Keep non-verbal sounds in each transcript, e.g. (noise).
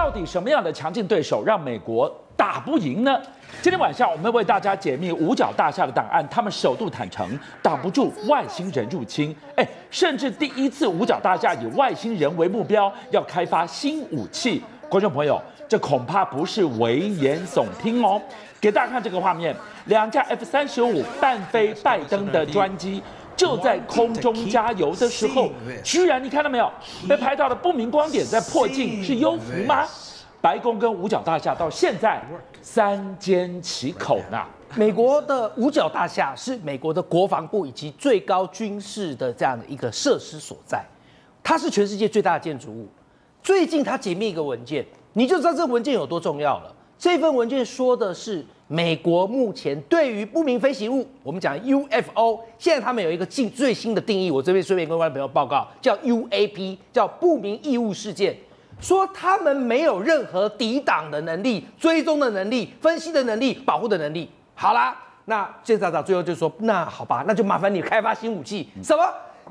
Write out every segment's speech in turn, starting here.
到底什么样的强劲对手让美国打不赢呢？今天晚上我们为大家解密五角大厦的档案，他们首度坦诚挡不住外星人入侵，哎，甚至第一次五角大厦以外星人为目标，要开发新武器。观众朋友，这恐怕不是危言耸听哦。给大家看这个画面，两架 F 三十五半飞拜登的专机。就在空中加油的时候，居然你看到没有？被拍到的不明光点在破镜，是幽浮吗？白宫跟五角大厦到现在三缄其口呢。美国的五角大厦是美国的国防部以及最高军事的这样的一个设施所在，它是全世界最大的建筑物。最近它解密一个文件，你就知道这文件有多重要了。这份文件说的是。美国目前对于不明飞行物，我们讲 UFO，现在他们有一个最最新的定义，我这边顺便跟观众朋友报告，叫 UAP，叫不明异物事件，说他们没有任何抵挡的能力、追踪的能力、分析的能力、保护的能力。好啦，那谢长长最后就说，那好吧，那就麻烦你开发新武器。什么？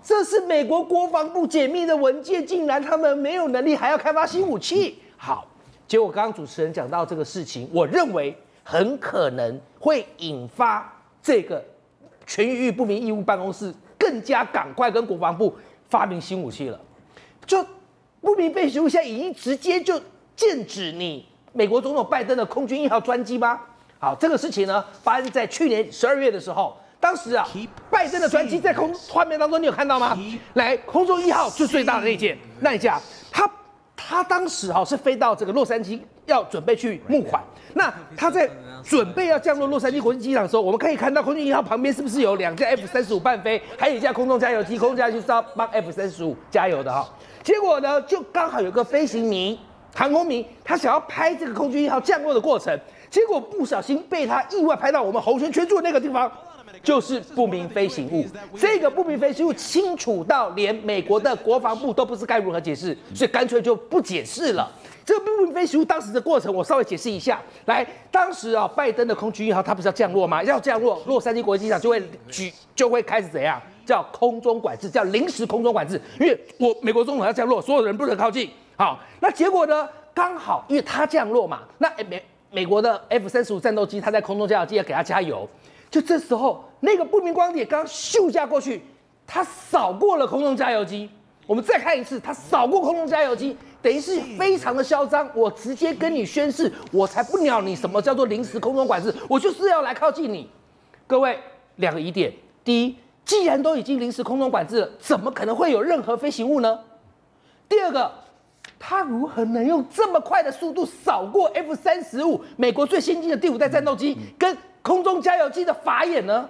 这是美国国防部解密的文件，竟然他们没有能力，还要开发新武器？好，结果刚刚主持人讲到这个事情，我认为。很可能会引发这个全域不明义务办公室更加赶快跟国防部发明新武器了。就不明飞行物现在已经直接就禁止你美国总统拜登的空军一号专机吗？好，这个事情呢发生在去年十二月的时候，当时啊，拜登的专机在空画面当中你有看到吗？来，空中一号是最大的那件，那一架，他他当时哈是飞到这个洛杉矶要准备去募款。那他在准备要降落洛杉矶国际机场的时候，我们可以看到空军一号旁边是不是有两架 F 三十五伴飞，还有一架空中加油机，空中加油机是要帮 F 三十五加油的哈。结果呢，就刚好有个飞行迷、航空迷，他想要拍这个空军一号降落的过程，结果不小心被他意外拍到我们红圈圈住的那个地方，就是不明飞行物。这个不明飞行物清楚到连美国的国防部都不知该如何解释，所以干脆就不解释了。这个不明飞行物当时的过程，我稍微解释一下。来，当时啊，拜登的空军一号，它不是要降落吗？要降落，洛杉矶国际机场就会举，就会开始怎样？叫空中管制，叫临时空中管制。因为我美国总统要降落，所有人不能靠近。好，那结果呢？刚好因为它降落嘛，那美美国的 F 三十五战斗机，它在空中加油机要给它加油。就这时候，那个不明光点刚咻架过去，它扫过了空中加油机。我们再看一次，它扫过空中加油机。等于是非常的嚣张，我直接跟你宣誓，我才不鸟你什么叫做临时空中管制，我就是要来靠近你。各位，两个疑点：第一，既然都已经临时空中管制了，怎么可能会有任何飞行物呢？第二个，它如何能用这么快的速度扫过 F 三十五美国最先进的第五代战斗机跟空中加油机的法眼呢？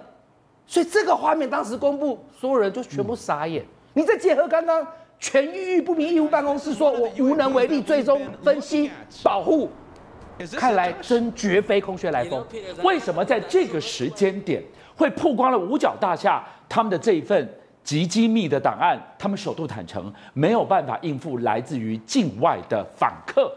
所以这个画面当时公布，所有人就全部傻眼。你再结合刚刚。全域域不明义务办公室说：“我无能为力，最终分析保护，看来真绝非空穴来风。为什么在这个时间点会曝光了五角大厦他们的这一份极机密的档案？他们首度坦诚没有办法应付来自于境外的访客，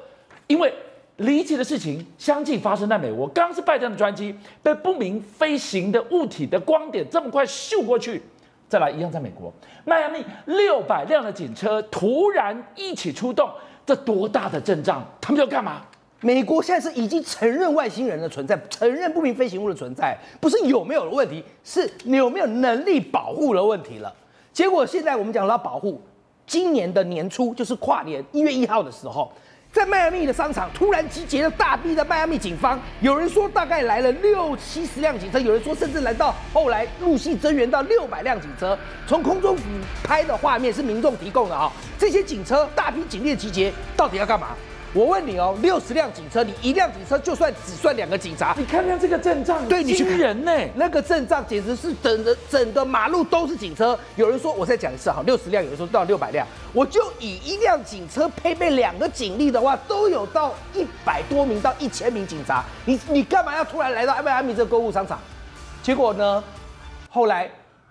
因为离奇的事情相继发生在美国。刚是拜登的专机被不明飞行的物体的光点这么快秀过去。”再来一样，在美国迈阿密六百辆的警车突然一起出动，这多大的阵仗？他们要干嘛？美国现在是已经承认外星人的存在，承认不明飞行物的存在，不是有没有的问题，是有没有能力保护的问题了。结果现在我们讲到保护，今年的年初就是跨年一月一号的时候。在迈阿密的商场突然集结了大批的迈阿密警方，有人说大概来了六七十辆警车，有人说甚至来到后来陆续增援到六百辆警车。从空中俯拍的画面是民众提供的啊，这些警车大批警力集结，到底要干嘛？我问你哦，六十辆警车，你一辆警车就算只算两个警察，你看看这个阵仗，对你去人呢？那个阵仗简直是整个整个马路都是警车。有人说，我再讲一次哈，六十辆，有人说到六百辆，我就以一辆警车配备两个警力的话，都有到一百多名到一千名警察。你你干嘛要突然来到迈阿密这个购物商场？结果呢，后来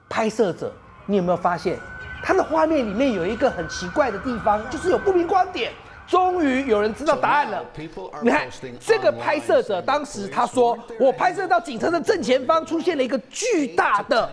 拍摄者，你有没有发现，他的画面里面有一个很奇怪的地方，就是有不明光点。终于有人知道答案了。你看这个拍摄者当时他说，我拍摄到警车的正前方出现了一个巨大的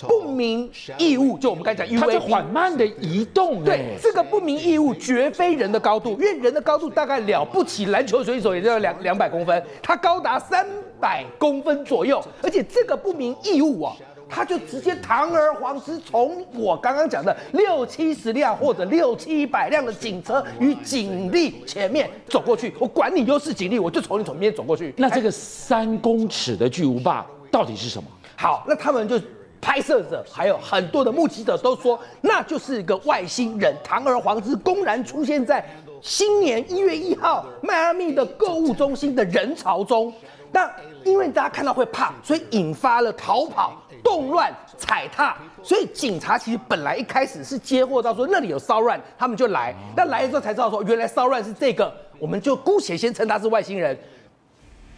不明异物，就我们刚才讲它在。缓慢的移动，对哎，这个不明异物绝非人的高度，因为人的高度大概了不起，篮球选手也就要两两百公分，它高达三百公分左右，而且这个不明异物啊。它就直接堂而皇之从我刚刚讲的六七十辆或者六七百辆的警车与警力前面走过去，我管你优势警力，我就从你从边走过去。那这个三公尺的巨无霸到底是什么？好，那他们就拍摄者还有很多的目击者都说，那就是一个外星人，堂而皇之公然出现在新年一月一号迈阿密的购物中心的人潮中。那因为大家看到会怕，所以引发了逃跑、动乱、踩踏。所以警察其实本来一开始是接获到说那里有骚乱，他们就来。但来了之后才知道说，原来骚乱是这个，我们就姑且先称他是外星人。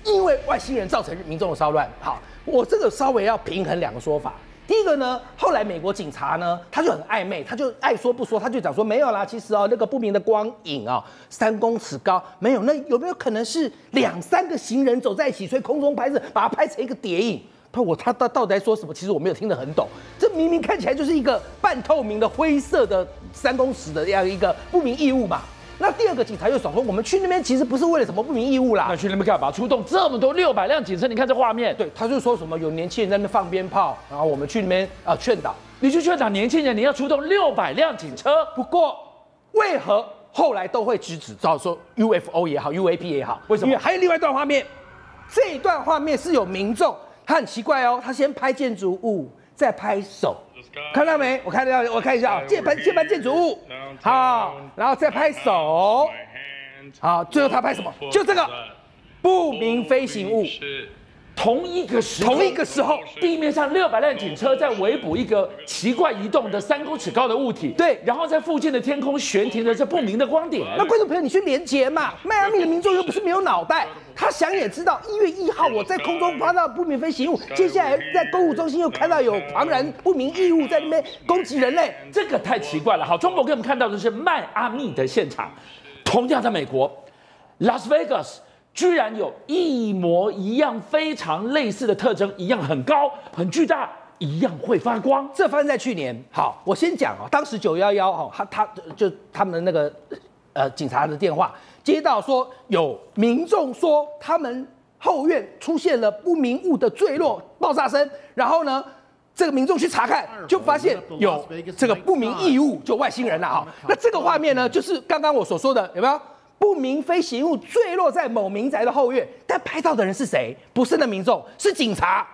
因为外星人造成民众的骚乱。好，我这个稍微要平衡两个说法。第一个呢，后来美国警察呢，他就很暧昧，他就爱说不说，他就讲说没有啦，其实哦，那个不明的光影啊、三公尺高，没有，那有没有可能是两三个行人走在一起，所以空中拍摄，把它拍成一个谍影？他我他到到底在说什么？其实我没有听得很懂。这明明看起来就是一个半透明的灰色的三公尺的这样一个不明异物嘛。那第二个警察又爽说，我们去那边其实不是为了什么不明义务啦那，去那边干嘛？出动这么多六百辆警车，你看这画面，对，他就说什么有年轻人在那边放鞭炮，然后我们去那边啊、劝导。你去劝导年轻人，你要出动六百辆警车，不过为何后来都会直指照说 UFO 也好，UAP 也好？为什么因为还有另外一段画面，这一段画面是有民众，他很奇怪哦，他先拍建筑物，再拍手，看到没？我看到，我看一下啊，键盘键盘建筑物，好，然后再拍手，好，最后他拍什么？就这个不明飞行物。同一个时空同一个时候，地面上六百辆警车在围捕一个奇怪移动的三公尺高的物体，对然后在附近的天空悬停着这不明的光点。那观众朋友，你去连接嘛？迈阿密的民众又不是没有脑袋，他想也知道，一月一号我在空中发到不明飞行物，接下来在购物中心又看到有庞然不明异物在那边攻击人类。这个太奇怪了。好，中国给我们看到的是迈阿密的现场，同样在美国，，Las Vegas 居然有一模一样、非常类似的特征，一样很高、很巨大，一样会发光。这发生在去年。好，我先讲哦，当时九幺幺哦，他他就他们的那个呃警察的电话接到说有民众说他们后院出现了不明物的坠落爆炸声，然后呢。这个民众去查看，就发现有这个不明异物，就外星人了哈。那这个画面呢，就是刚刚我所说的，有没有？不明飞行物坠落在某民宅的后院，但拍到的人是谁？不是那民众，是警察。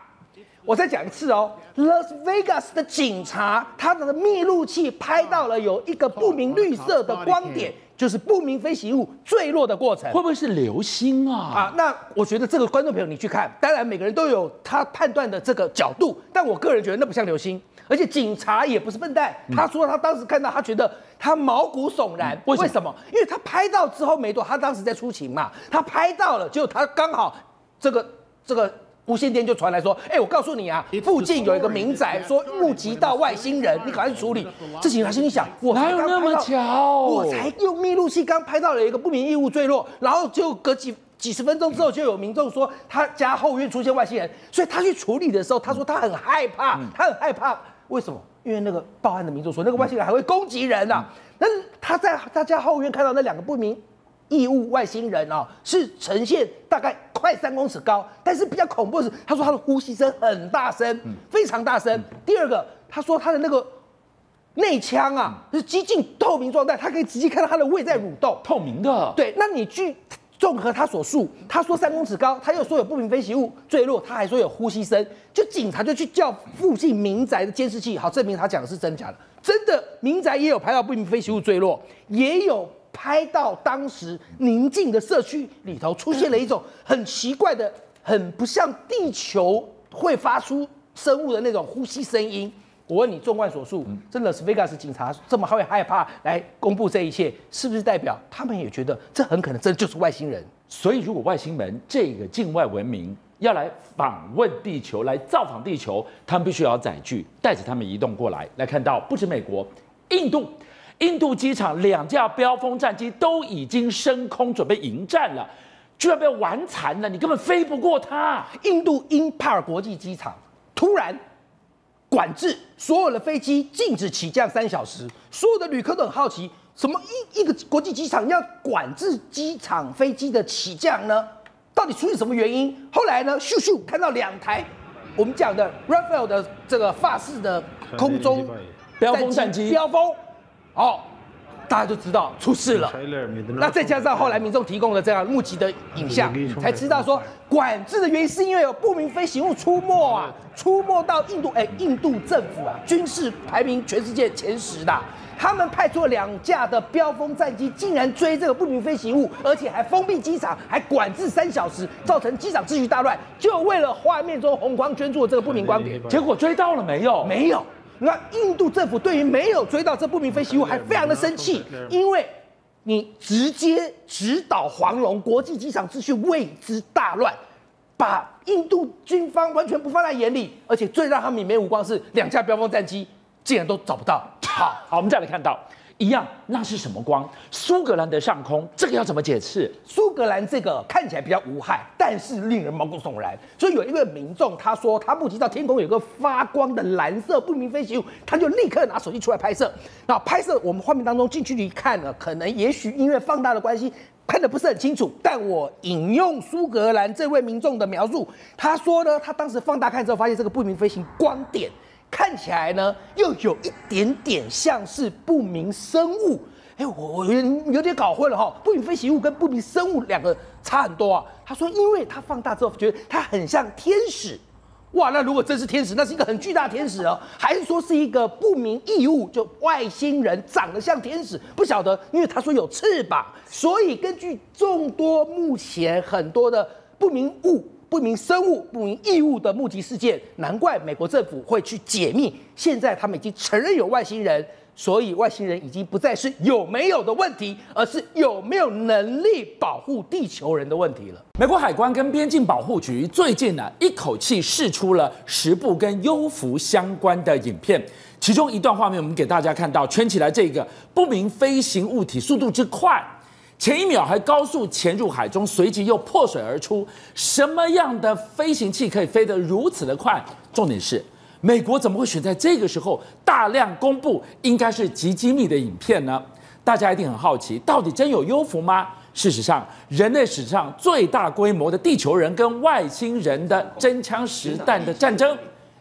我再讲一次哦，Las Vegas 的警察，他的密录器拍到了有一个不明绿色的光点，就是不明飞行物坠落的过程会不会是流星啊？啊。那我觉得这个观众朋友你去看，当然每个人都有他判断的这个角度，但我个人觉得那不像流星，而且警察也不是笨蛋，他说他当时看到，他觉得他毛骨悚然。为什么为什么？因为他拍到之后没多，他当时在出勤嘛，他拍到了，结果他刚好这个这个。无线电就传来说：“哎、我告诉你啊，附近有一个民宅，说目击到外星人，你赶快去处理。”这警察心里想：“我才哪有那么巧？我才用密录器刚拍到了一个不明异物坠落，然后就隔几几十分钟之后，就有民众说他家后院出现外星人，所以他去处理的时候，他说他很害怕，他很害怕，为什么？因为那个报案的民众说那个外星人还会攻击人呐、那他在他家后院看到那两个不明。异物外星人哦，是呈现大概快三公尺高，但是比较恐怖的是，他说他的呼吸声很大声，非常大声。第二个，他说他的那个内腔啊是几近透明状态，他可以直接看到他的胃在蠕动。透明的。对，那你去综合他所述，他说三公尺高，他又说有不明飞行物坠落，他还说有呼吸声，就警察就去叫附近民宅的监视器，好证明他讲的是真假的。真的，民宅也有拍到不明飞行物坠落，也有拍到当时宁静的社区里头出现了一种很奇怪的、很不像地球会发出生物的那种呼吸声音。我问你，纵观所述，真的是 Vegas 警察这么会害怕来公布这一切，是不是代表他们也觉得这很可能真的就是外星人？所以，如果外星人这个境外文明要来访问地球、来造访地球，他们必须要载具带着他们移动过来。来看到，不止美国，印度，印度机场两架标风战机都已经升空准备迎战了，居然被玩残了，你根本飞不过它。印度英帕尔国际机场突然管制所有的飞机禁止起降三小时，所有的旅客都很好奇，什么一一个国际机场要管制机场飞机的起降呢？到底出于什么原因？后来呢，咻咻看到两台我们讲的 Rafael 的这个法式的空中 (laughs) 标风战机，标风，哦，大家就知道出事了。那再加上后来民众提供了这样目击的影像，才知道说管制的原因是因为有不明飞行物出没啊，出没到印度，哎，印度政府啊，军事排名全世界前十的。他们派出了两架的标风战机，竟然追这个不明飞行物，而且还封闭机场，还管制三小时，造成机场秩序大乱，就为了画面中红光圈住的这个不明光点。结果追到了没有？没有。那印度政府对于没有追到这不明飞行物，还非常的生气，因为你直接直捣黄龙国际机场秩序为之大乱，把印度军方完全不放在眼里，而且最让他们眼无光是两架标风战机。竟然都找不到。好，好，我们再来看到一样，那是什么光？苏格兰的上空，这个要怎么解释？苏格兰这个看起来比较无害，但是令人毛骨悚然。所以有一位民众他说，他目击到天空有个发光的蓝色不明飞行物，他就立刻拿手机出来拍摄。那拍摄我们画面当中近距离看呢，可能也许因为放大的关系，看得不是很清楚。但我引用苏格兰这位民众的描述，他说呢，他当时放大看之后，发现这个不明飞行光点。看起来呢，又有一点点像是不明生物。哎，我我有点搞混了哈。不明飞行物跟不明生物两个差很多啊。他说，因为他放大之后觉得它很像天使。哇，那如果真是天使，那是一个很巨大的天使哦。还是说是一个不明异物，就外星人长得像天使？不晓得，因为他说有翅膀，所以根据众多目前很多的不明物。不明生物、不明异物的目击事件，难怪美国政府会去解密。现在他们已经承认有外星人，所以外星人已经不再是有没有的问题，而是有没有能力保护地球人的问题了。美国海关跟边境保护局最近呢，一口气试出了十部跟优福相关的影片，其中一段画面我们给大家看到，圈起来这个不明飞行物体速度之快。前一秒还高速潜入海中，随即又破水而出。什么样的飞行器可以飞得如此的快？重点是，美国怎么会选在这个时候大量公布应该是极机密的影片呢？大家一定很好奇，到底真有优福吗？事实上，人类史上最大规模的地球人跟外星人的真枪实弹的战争，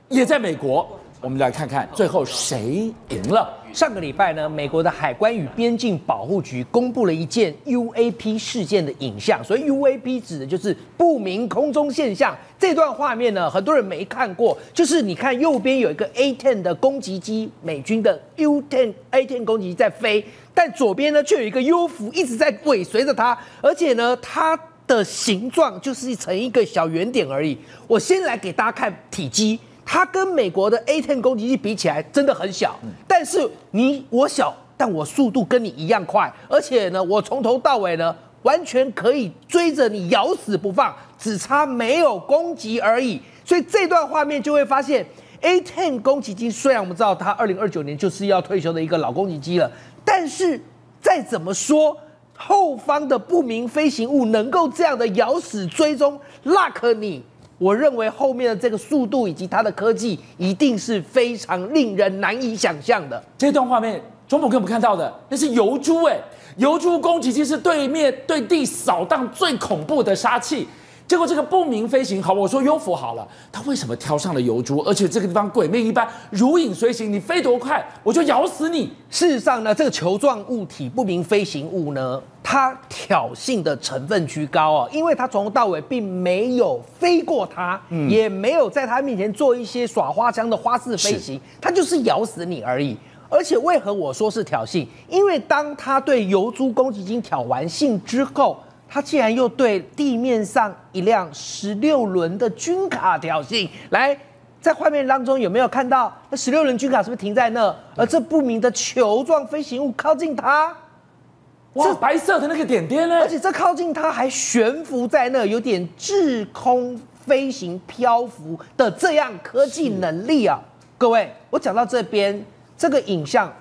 也在美国。我们来看看最后谁赢了。上个礼拜呢，美国的海关与边境保护局公布了一件 UAP 事件的影像。所以 UAP 指的就是不明空中现象。这段画面呢，很多人没看过。就是你看右边有一个 A10 的攻击机，美军的 U10 A10 攻击机在飞，但左边呢却有一个 U 服一直在尾随着它，而且呢它的形状就是成一个小圆点而已。我先来给大家看体积。它跟美国的 A10 攻击机比起来，真的很小。但是你我小，但我速度跟你一样快，而且呢，我从头到尾呢，完全可以追着你咬死不放，只差没有攻击而已。所以这段画面就会发现，A10 攻击机虽然我们知道它二零二九年就是要退休的一个老攻击机了，但是再怎么说，后方的不明飞行物能够这样的咬死追踪 lock 你。我认为后面的这个速度以及它的科技一定是非常令人难以想象的。这段画面，中普给我们看到的那是油猪哎，油猪攻击机是对面对地扫荡最恐怖的杀器。结果这个不明飞行，好，我说优福好了，他为什么挑上了油猪？而且这个地方鬼魅一般，如影随形，你飞多快，我就咬死你。事实上呢，这个球状物体不明飞行物呢，它挑衅的成分居高哦，因为它从头到尾并没有飞过它，也没有在它面前做一些耍花枪的花式飞行，它就是咬死你而已。而且为何我说是挑衅？因为当它对油猪攻击机挑完衅之后。他竟然又对地面上一辆十六轮的军卡挑衅，来，在画面当中有没有看到那十六轮军卡是不是停在那？而这不明的球状飞行物靠近它，哇，白色的那个点点呢？而且这靠近它还悬浮在那，有点滞空飞行漂浮的这样科技能力啊！各位，我讲到这边，这个影像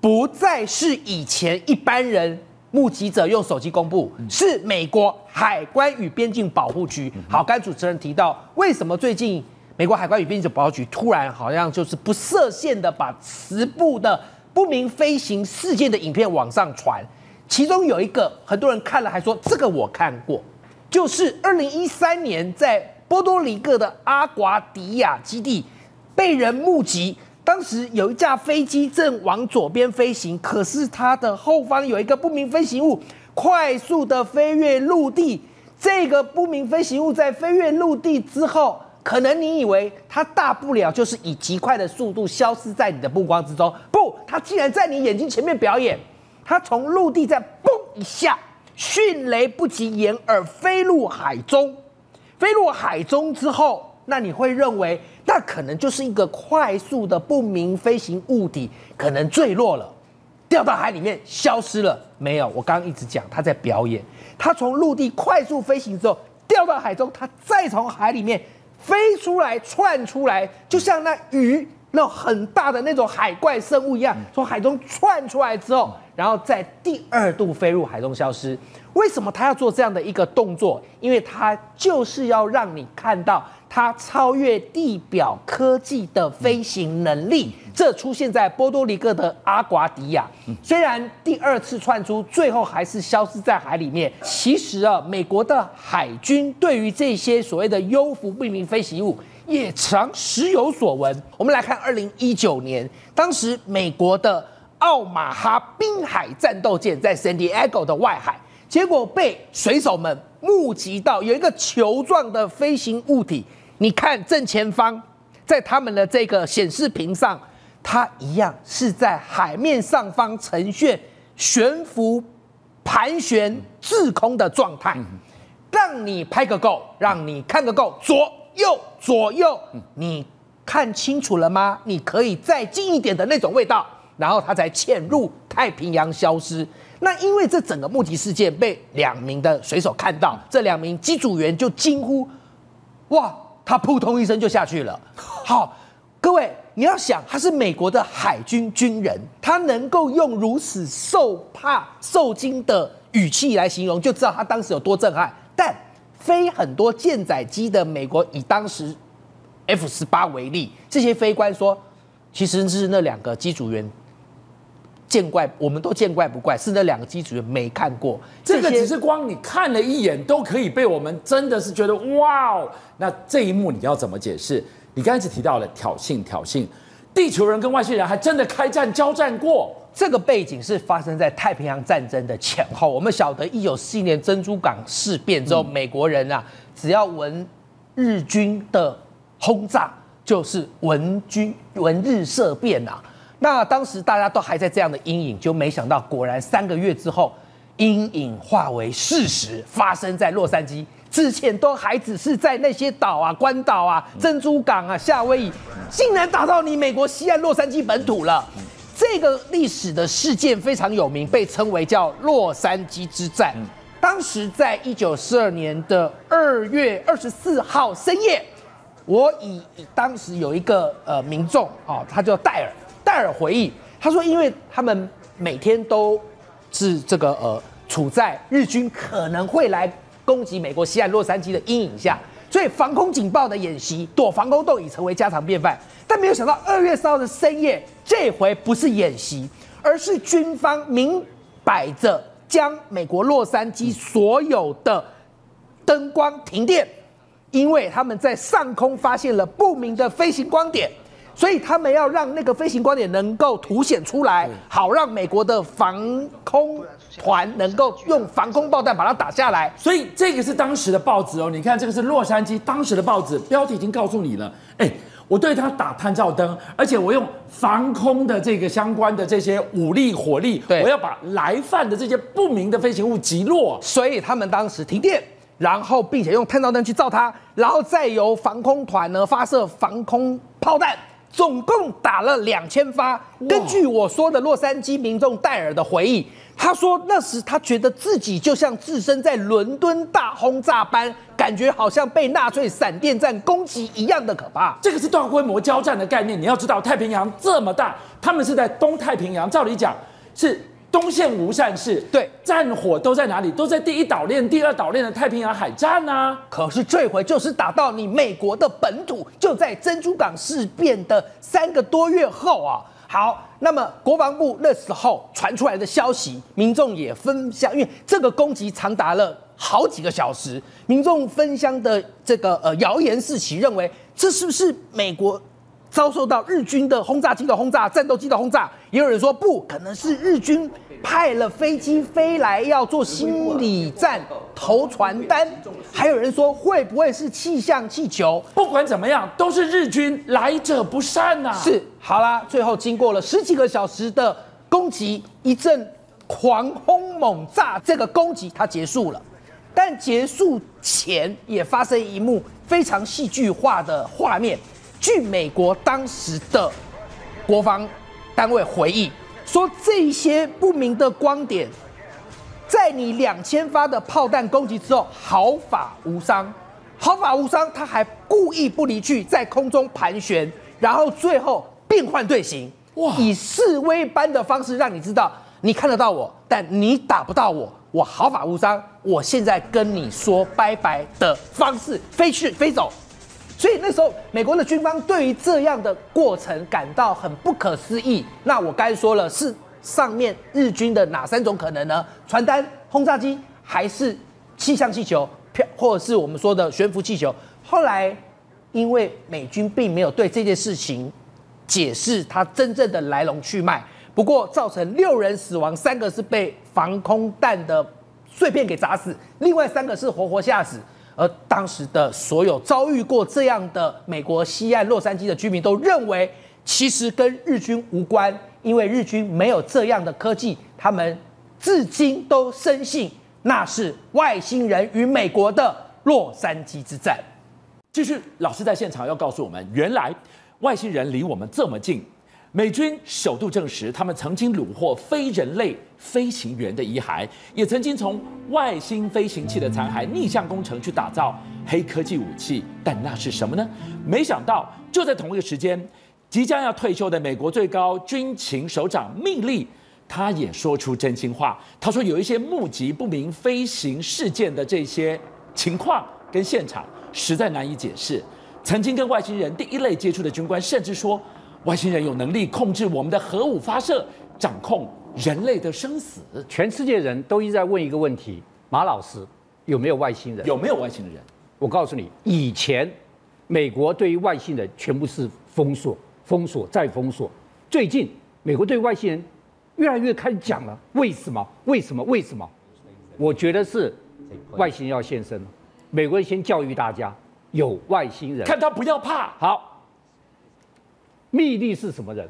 不再是以前一般人目击者用手机公布，是美国海关与边境保护局。好，刚主持人提到，为什么最近美国海关与边境保护局突然好像就是不设限的把十部的不明飞行事件的影片往上传？其中有一个很多人看了还说这个我看过，就是二零一三年在波多黎各的阿瓜迪亚基地被人目击。当时有一架飞机正往左边飞行，可是它的后方有一个不明飞行物快速的飞越陆地。这个不明飞行物在飞越陆地之后，可能你以为它大不了就是以极快的速度消失在你的目光之中，不，它竟然在你眼睛前面表演。它从陆地在嘣一下，迅雷不及掩耳飞入海中。飞入海中之后。那你会认为，那可能就是一个快速的不明飞行物体，可能坠落了，掉到海里面消失了。没有，我刚刚一直讲他在表演，他从陆地快速飞行之后掉到海中，他再从海里面飞出来窜出来，就像那鱼那很大的那种海怪生物一样，从海中窜出来之后，然后在第二度飞入海中消失。为什么他要做这样的一个动作？因为他就是要让你看到。它超越地表科技的飞行能力，这出现在波多黎各的阿瓜迪亚。虽然第二次窜出，最后还是消失在海里面。其实啊，美国的海军对于这些所谓的优浮不明飞行物也常时有所闻。我们来看二零一九年，当时美国的奥马哈滨海战斗舰在 San Diego 的外海，结果被水手们目击到有一个球状的飞行物体。你看正前方，在他们的这个显示屏上，它一样是在海面上方呈现悬浮、盘旋、滞空的状态，让你拍个够，让你看个够，左右左右，你看清楚了吗？你可以再近一点的那种味道，然后它才潜入太平洋消失。那因为这整个目击事件被两名的水手看到，这两名机组员就惊呼：哇！他扑通一声就下去了。好，各位，你要想，他是美国的海军军人，他能够用如此受怕、受惊的语气来形容，就知道他当时有多震撼。但飞很多舰载机的美国，以当时 F 十八为例，这些飞官说，其实是那两个机组员。见怪，我们都见怪不怪，是那两个机组员没看过。这个只是光你看了一眼，都可以被我们真的是觉得哇哦。那这一幕你要怎么解释？你刚才提到了挑衅，挑衅，地球人跟外星人还真的开战交战过。这个背景是发生在太平洋战争的前后。我们晓得一九四一年珍珠港事变之后，美国人啊，只要闻日军的轰炸，就是闻军闻日色变啊。那当时大家都还在这样的阴影，就没想到，果然三个月之后，阴影化为事实，发生在洛杉矶。之前都还只是在那些岛啊、关岛啊、珍珠港啊、夏威夷，竟然打到你美国西岸洛杉矶本土了。这个历史的事件非常有名，被称为叫洛杉矶之战。当时在一九四二年的二月二十四号深夜，我以当时有一个呃民众啊，他叫戴尔。戴尔回忆，他说：“因为他们每天都是这个呃处在日军可能会来攻击美国西岸洛杉矶的阴影下，所以防空警报的演习、躲防空洞已成为家常便饭。但没有想到二月四号的深夜，这回不是演习，而是军方明摆着将美国洛杉矶所有的灯光停电，因为他们在上空发现了不明的飞行光点。”所以他们要让那个飞行光点能够凸显出来，好让美国的防空团能够用防空炮弹把它打下来。所以这个是当时的报纸哦，你看这个是洛杉矶当时的报纸，标题已经告诉你了。哎，我对他打探照灯，而且我用防空的这个相关的这些武力火力，我要把来犯的这些不明的飞行物击落。所以他们当时停电，然后并且用探照灯去照它，然后再由防空团呢发射防空炮弹。总共打了两千发。根据我说的洛杉矶民众戴尔的回忆，他说那时他觉得自己就像置身在伦敦大轰炸般，感觉好像被纳粹闪电战攻击一样的可怕。这个是大规模交战的概念。你要知道，太平洋这么大，他们是在东太平洋，照理讲是东线无战事，对，战火都在哪里？都在第一岛链、第二岛链的太平洋海战啊。可是这回就是打到你美国的本土，就在珍珠港事变的三个多月后啊。好，那么国防部那时候传出来的消息，民众也分享，因为这个攻击长达了好几个小时，民众分享的这个呃谣言四起，认为这是不是美国遭受到日军的轰炸机的轰炸、战斗机的轰炸？也有人说不可能是日军派了飞机飞来要做心理战、投传单，还有人说会不会是气象气球？不管怎么样，都是日军来者不善呐、是，好啦，最后经过了十几个小时的攻击，一阵狂轰猛炸，这个攻击它结束了。但结束前也发生一幕非常戏剧化的画面。据美国当时的国防单位回忆说，这些不明的光点在你两千发的炮弹攻击之后毫发无伤，毫发无伤，他还故意不离去，在空中盘旋，然后最后变换队形，哇以示威般的方式让你知道你看得到我，但你打不到我，我毫发无伤，我现在跟你说拜拜的方式飞去飞走。所以那时候，美国的军方对于这样的过程感到很不可思议。那我刚才说了，是上面日军的哪三种可能呢？传单、轰炸机，还是气象气球，飘或者是我们说的悬浮气球？后来，因为美军并没有对这件事情解释它真正的来龙去脉，不过造成六人死亡，三个是被防空弹的碎片给砸死，另外三个是活活吓死。而当时的所有遭遇过这样的美国西岸洛杉矶的居民都认为，其实跟日军无关，因为日军没有这样的科技，他们至今都深信那是外星人与美国的洛杉矶之战。继续，老师在现场要告诉我们，原来外星人离我们这么近。美军首度证实，他们曾经虏获非人类飞行员的遗骸，也曾经从外星飞行器的残骸逆向工程去打造黑科技武器。但那是什么呢？没想到，就在同一个时间，即将要退休的美国最高军情首长命令，他也说出真心话。他说，有一些目击不明飞行事件的这些情况跟现场，实在难以解释。曾经跟外星人第一类接触的军官，甚至说。外星人有能力控制我们的核武发射，掌控人类的生死。全世界人都一直在问一个问题：马老师有没有外星人？有没有外星人？我告诉你，以前美国对于外星人全部是封锁、封锁再封锁。最近美国对外星人越来越开始讲了，为什么？为什么？为什么？我觉得是外星人要现身了。美国人先教育大家有外星人，看他不要怕。好。密利是什么人？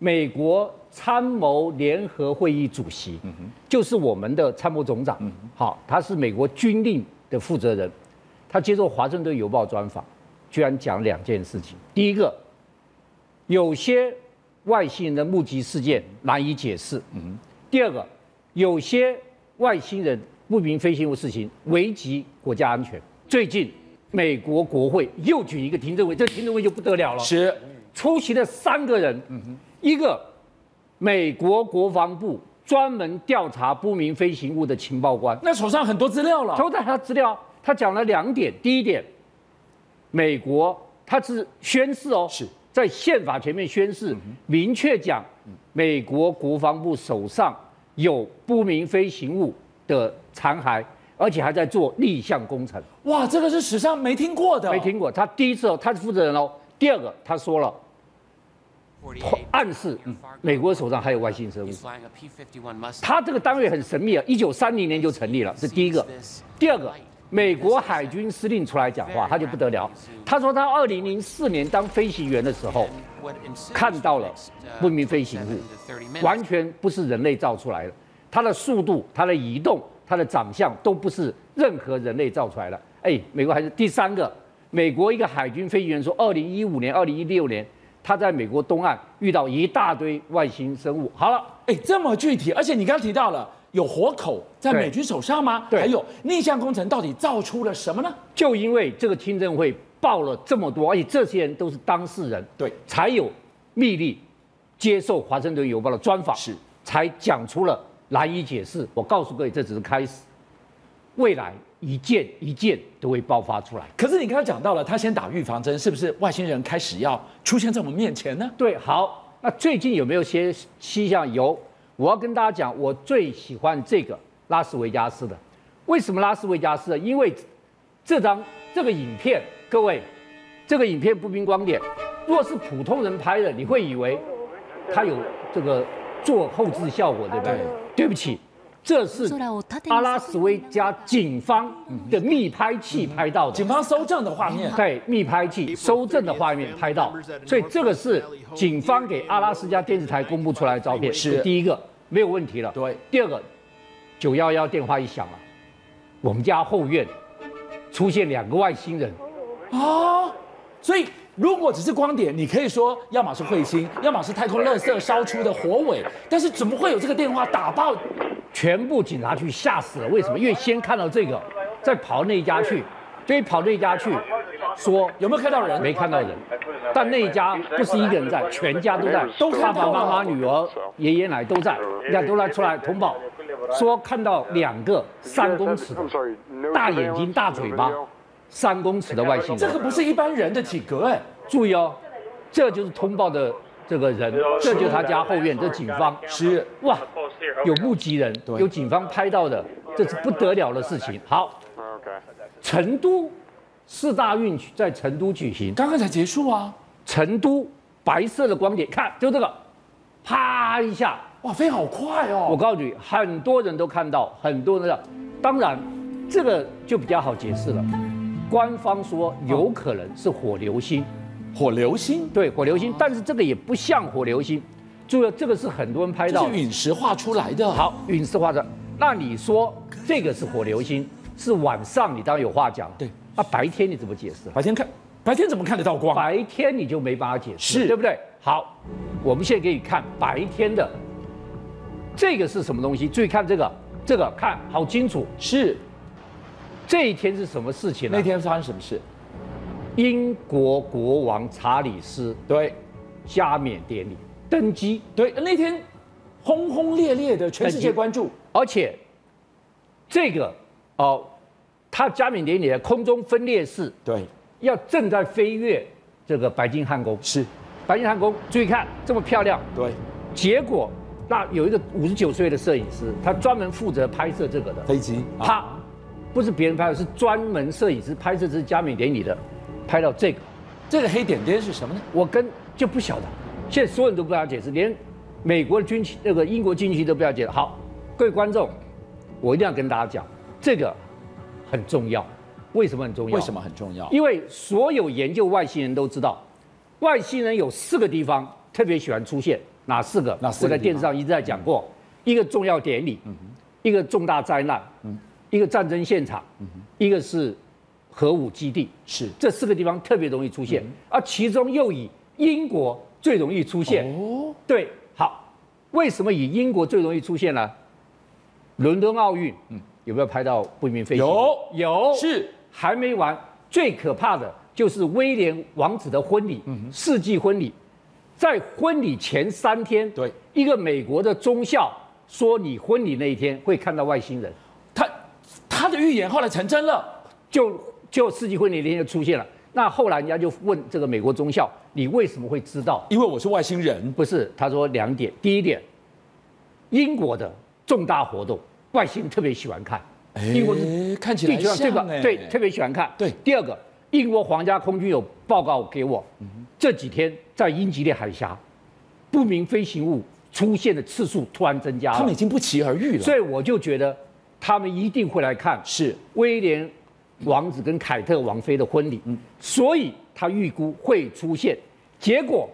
美国参谋联合会议主席，就是我们的参谋总长。好，他是美国军令的负责人。他接受《华盛顿邮报》专访，居然讲两件事情。第一个，有些外星人的目击事件难以解释。第二个，有些外星人不明飞行物事情危及国家安全。最近，美国国会又举一个听证会，这听证会就不得了了。是。出席的三个人，一个美国国防部专门调查不明飞行物的情报官，那手上很多资料了。都在他资料，他讲了两点。第一点，美国他是宣誓哦，是在宪法前面宣誓，明确讲美国国防部手上有不明飞行物的残骸，而且还在做立项工程。哇，这个是史上没听过的，没听过。他第一次哦，他是负责人哦。第二个，他说了。暗示美国手上还有外星生物，他这个单位很神秘啊，一九三零年就成立了，是第一个。第二个，美国海军司令出来讲话，他就不得了。他说他二零零四年当飞行员的时候，看到了不明飞行物，完全不是人类造出来的，它的速度、它的移动、它的长相都不是任何人类造出来的。哎，美国还是第三个，美国一个海军飞行员说，二零一五年、二零一六年。他在美国东岸遇到一大堆外星生物。好了，哎，这么具体，而且你刚刚提到了有活口在美军手上吗？对还有逆向工程到底造出了什么呢？就因为这个听证会报了这么多，而且这些人都是当事人，对，才有秘密力接受《华盛顿邮报》的专访，是才讲出了难以解释。我告诉各位，这只是开始，未来一件一件都会爆发出来。可是你刚刚讲到了，他先打预防针，是不是外星人开始要出现在我们面前呢？对，好，那最近有没有些迹象？有，我要跟大家讲，我最喜欢这个拉斯维加斯的。为什么拉斯维加斯？因为这张这个影片，各位，这个影片不明光点，若是普通人拍的，你会以为他有这个做后置效果，对不对？对对不起，这是阿拉斯维加警方的密拍器拍到的。警方搜证的画面，对密拍器搜证的画面拍到，所以这个是警方给阿拉斯加电视台公布出来的照片，是第一个没有问题了。对，第二个，九幺幺电话一响了，我们家后院出现两个外星人，哦，所以如果只是光点，你可以说要么是彗星，要么是太空垃圾烧出的火尾，但是怎么会有这个电话打爆？全部警察去吓死了。为什么？因为先看到这个，再跑那一家去，所以跑那一家去，说有没有看到人？没看到人，但那一家不是一个人在，全家都在，都看爸爸妈妈、女儿、爷爷奶奶都在，你看都来出来通报，说看到两个三公尺的大眼睛、大嘴巴、三公尺的外星人。这个不是一般人的体格哎，注意哦，这就是通报的这个人，这就是他家后院，这警方是。哇，有目击人，有警方拍到的，这是不得了的事情。好，成都四大运在成都举行，刚刚才结束啊，成都白色的光点，看就这个，啪一下，哇，飞好快哦。我哦，告诉你，很多人都看到，很多人的，当然这个就比较好解释了。官方说有可能是火流星，火流星，对火流星，但是这个也不像火流星，注意这个是很多人拍到是。陨石画出来的，好，陨石画的，那你说这个是火流星，是晚上你当然有话讲，对，那白天你怎么解释？白天看，白天怎么看得到光？白天你就没办法解释，对不对？好，我们现在给你看白天的，这个是什么东西？注意看这个，这个看好清楚，是这一天是什么事情呢？那天发生什么事？英国国王查理斯对加冕典礼登基，对，那天轰轰烈烈的，全世界关注，而且这个哦，他加冕典礼的空中分裂式对，要正在飞越这个白金汉宫，是，白金汉宫，注意看这么漂亮，对，结果那有一个五十九岁的摄影师，他专门负责拍摄这个的，飞机，啊。他不是别人拍的，是专门摄影师拍摄这次加冕典礼的，拍到这个，这个黑点点是什么呢？我跟就不晓得，现在所有人都不要解释，连美国的军旗那个英国军旗都不要解释。好，各位观众，我一定要跟大家讲，这个很重要。为什么很重要？为什么？很重要？因为所有研究外星人都知道，外星人有四个地方特别喜欢出现，哪四个？哪四个我在电视上一直在讲过，一个重要典礼，一个重大灾难，一个战争现场，一个是核武基地。是这四个地方特别容易出现，而其中又以英国最容易出现。哦，对，好，为什么以英国最容易出现呢？伦敦奥运，有没有拍到不明飞行？有有，是还没完。最可怕的就是威廉王子的婚礼，世纪婚礼，在婚礼前三天，对，一个美国的中校说，你婚礼那一天会看到外星人，他他的预言后来成真了，就就世纪婚礼那天就出现了。那后来人家就问这个美国中校，你为什么会知道？因为我是外星人，不是，他说两点，第一点，英国的重大活动，外星人特别喜欢看，英国是哎看起来地球上这个对特别喜欢看。对。第二个，英国皇家空军有报告给我，这几天在英吉利海峡，不明飞行物出现的次数突然增加了。他们已，经不期而遇了，所以我就觉得他们一定会来看是。威廉王子跟凯特王妃的婚礼，所以他预估会出现，结果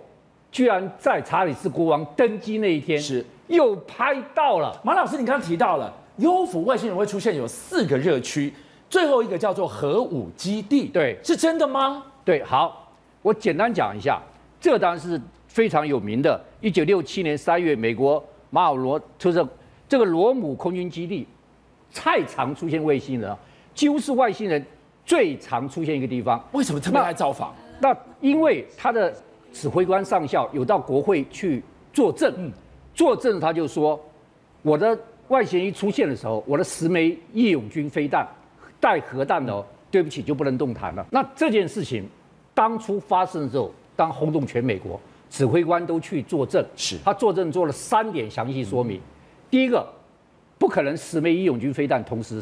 居然在查理斯国王登基那一天是又拍到了。马老师，你刚刚提到了优抚外星人会出现有四个热区，最后一个叫做核武基地，对是真的吗？对，好，我简单讲一下，这当然是非常有名的。一九六七年三月，美国马尔罗就是这个罗姆空军基地太常出现卫星人，几乎是外星人最常出现一个地方。为什么特别来造访？那因为他的指挥官上校有到国会去作证，嗯作证他就说，我的外星人一出现的时候，我的十枚义勇军飞弹带核弹的，哦，对不起就不能动弹了。那这件事情当初发生的时候，当轰动全美国，指挥官都去作证，是他作证做了三点详细说明。第一个，不可能十枚义勇军飞弹同时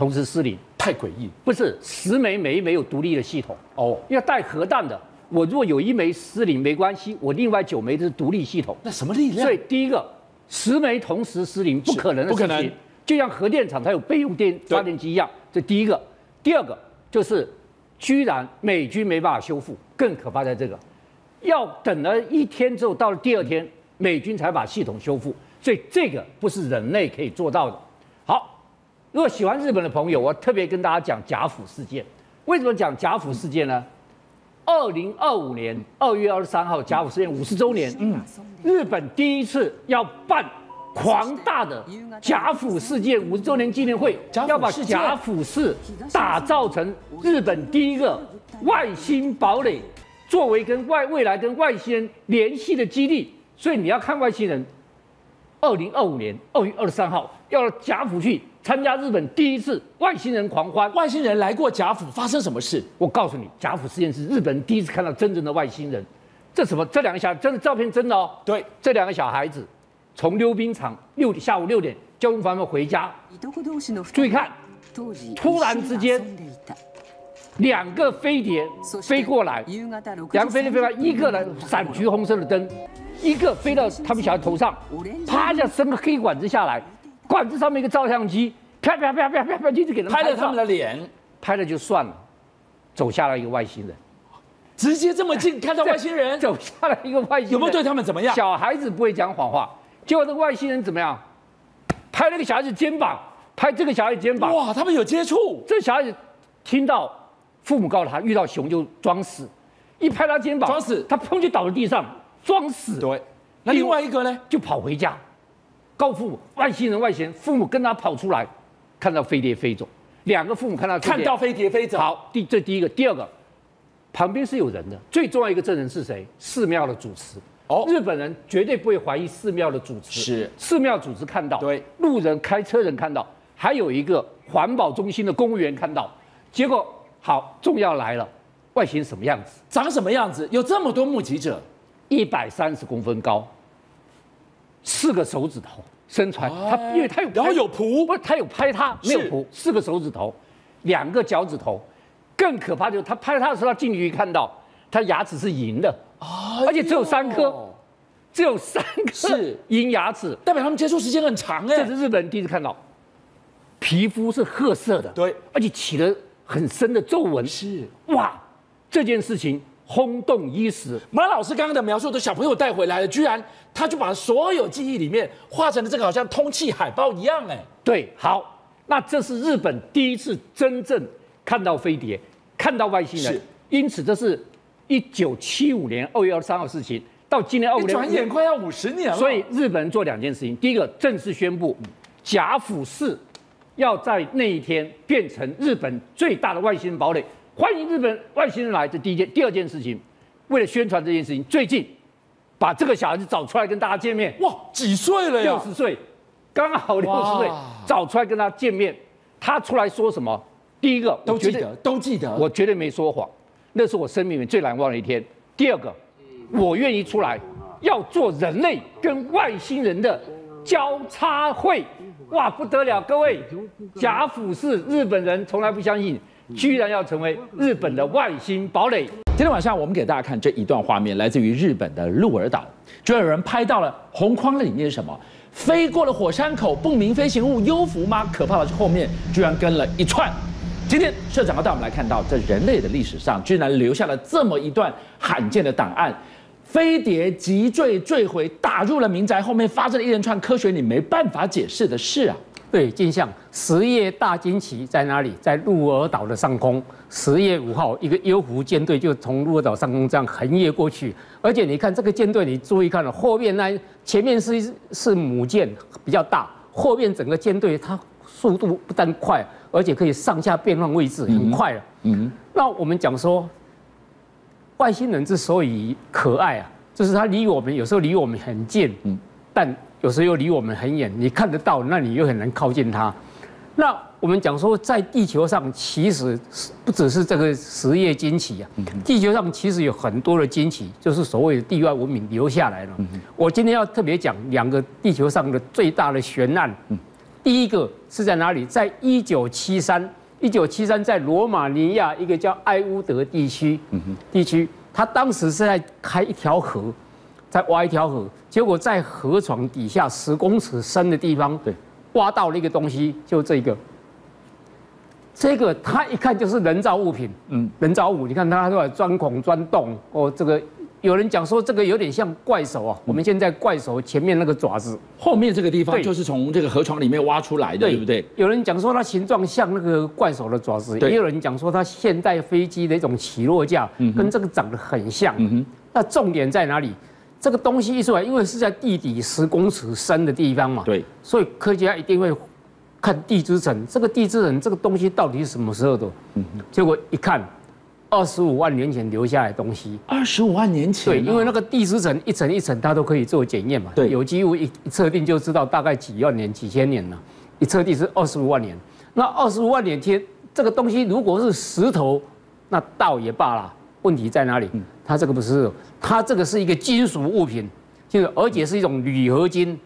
同时失灵，太诡异。不是十枚每一枚有独立的系统哦，要带核弹的。我如果有一枚失灵没关系，我另外九枚都是独立系统。那什么力量？所以第一个，十枚同时失灵不可能的事情，不可能。就像核电厂它有备用电发电机一样，这第一个。第二个就是，居然美军没办法修复，更可怕在这个，要等了一天之后，到了第二天，美军才把系统修复。所以这个不是人类可以做到的。好，如果喜欢日本的朋友，我特别跟大家讲甲府事件。为什么讲甲府事件呢？二零二五年二月二十三号，甲府事件五十周年。嗯，日本第一次要办狂大的甲府事件五十周年纪念会，要把甲府市打造成日本第一个外星堡垒，作为跟外未来跟外星人联系的基地。所以你要看外星人，二零二五年二月二十三号要到甲府去。参加日本第一次外星人狂欢，外星人来过贾府，发生什么事？我告诉你，贾府事件是日本人第一次看到真正的外星人。这什么？这两个小真的照片真的哦。对，这两个小孩子从溜冰场六下午六点交通繁忙回家，注意看，突然之间两个飞碟飞过来，两个飞碟飞过来，一个呢闪橘红色的灯，一个飞到他们小孩头上，啪一下伸个黑管子下来。管子上面一个照相机，啪啪啪啪啪啪，一直给他们拍了他们的脸，拍了就算了，走下来一个外星人，直接这么近看到 (laughs) 外星人，走下来一个外星人，有没有对他们怎么样？小孩子不会讲谎话，结果这个外星人怎么样？拍那个小孩子肩膀，拍这个小孩子肩膀，哇，他们有接触。这小孩子听到父母告诉他，遇到熊就装死，一拍他肩膀，装死，他砰就倒在地上，装死。对，那另外一个呢，就跑回家。告父母，外星人，外星人，父母跟他跑出来，看到飞碟飞走，两个父母看到看到飞碟飞走。好，第这第一个，第二个，旁边是有人的，最重要一个证人是谁？寺庙的主持。哦，日本人绝对不会怀疑寺庙的主持。是，寺庙主持看到，对，路人开车人看到，还有一个环保中心的公务员看到。结果好，重要来了，外形什么样子？长什么样子？有这么多目击者，一百三十公分高。四个手指头伸出来，他因为他有，然后有蹼，不是他有拍他，没有蹼，四个手指头，两个脚趾头，更可怕就是他拍他的时候，他近距离看到他牙齿是银的，而且只有三颗，只有三颗是。银牙齿，代表他们接触时间很长哎。这是日本人第一次看到，皮肤是褐色的，对，而且起了很深的皱纹，是。哇，这件事情。轰动一时，马老师刚刚的描述，的小朋友带回来了，居然他就把所有记忆里面画成了这个好像通气海报一样，哎，对，好，那这是日本第一次真正看到飞碟，看到外星人，因此这是一九七五年二月二十三号事情，到今年二五年，转眼快要五十年了，所以日本人做两件事情，第一个正式宣布甲府市要在那一天变成日本最大的外星堡垒。欢迎日本外星人来，这第一件。第二件事情，为了宣传这件事情，最近把这个小孩子找出来跟大家见面。哇，几岁了呀？六十岁，刚好六十岁，找出来跟他见面。他出来说什么？第一个，都记得，都记得，我绝对没说谎，那是我生命里面最难忘的一天。第二个，我愿意出来，要做人类跟外星人的交叉会。哇，不得了，各位，贾府是日本人从来不相信。居然要成为日本的外星堡垒！今天晚上我们给大家看这一段画面，来自于日本的鹿儿岛，居然有人拍到了红框里面是什么？飞过了火山口，不明飞行物幽浮吗？可怕的是后面居然跟了一串。今天社长要带我们来看到，在人类的历史上，居然留下了这么一段罕见的档案：飞碟急坠坠毁，打入了民宅，后面发生了一连串科学你没办法解释的事啊！对，镜像十月大惊奇在哪里？在鹿儿岛的上空。十月五号，一个幽浮舰队就从鹿儿岛上空这样横越过去。而且你看这个舰队，你注意看了，后面那前面是是母舰比较大，后面整个舰队它速度不但快，而且可以上下变换位置，很快了。嗯，那我们讲说，外星人之所以可爱啊，就是它离我们有时候离我们很近，嗯，但有时候又离我们很远，你看得到，那你又很难靠近它。那我们讲说，在地球上其实不只是这个实业惊奇啊，地球上其实有很多的惊奇，就是所谓的地外文明留下来了。我今天要特别讲两个地球上的最大的悬案。第一个是在哪里？在一九七三，一九七三在罗马尼亚一个叫埃乌德地区，地区，他当时是在开一条河，在挖一条河，结果在河床底下十公尺深的地方，对，挖到了一个东西，就这个。这个他一看就是人造物品，嗯，人造物，你看它都在钻孔钻洞哦。这个有人讲说这个有点像怪手啊。我们现在怪手前面那个爪子，后面这个地方就是从这个河床里面挖出来的，对不对？有人讲说它形状像那个怪手的爪子，也有人讲说它现代飞机的一种起落架嗯跟这个长得很像。嗯那重点在哪里？这个东西一出来，因为是在地底十公尺深的地方嘛，对，所以科学家一定会。看地质层，这个地质层这个东西到底是什么时候的？嗯，结果一看，二十五万年前留下来的东西。二十五万年前，对，因为那个地质层一层一层，它都可以做检验嘛。对，有机物一一测定就知道大概几万年、几千年了。一测定是二十五万年，那二十五万年前这个东西如果是石头，那倒也罢了。问题在哪里？它这个不是，它这个是一个金属物品，就是而且是一种铝合金。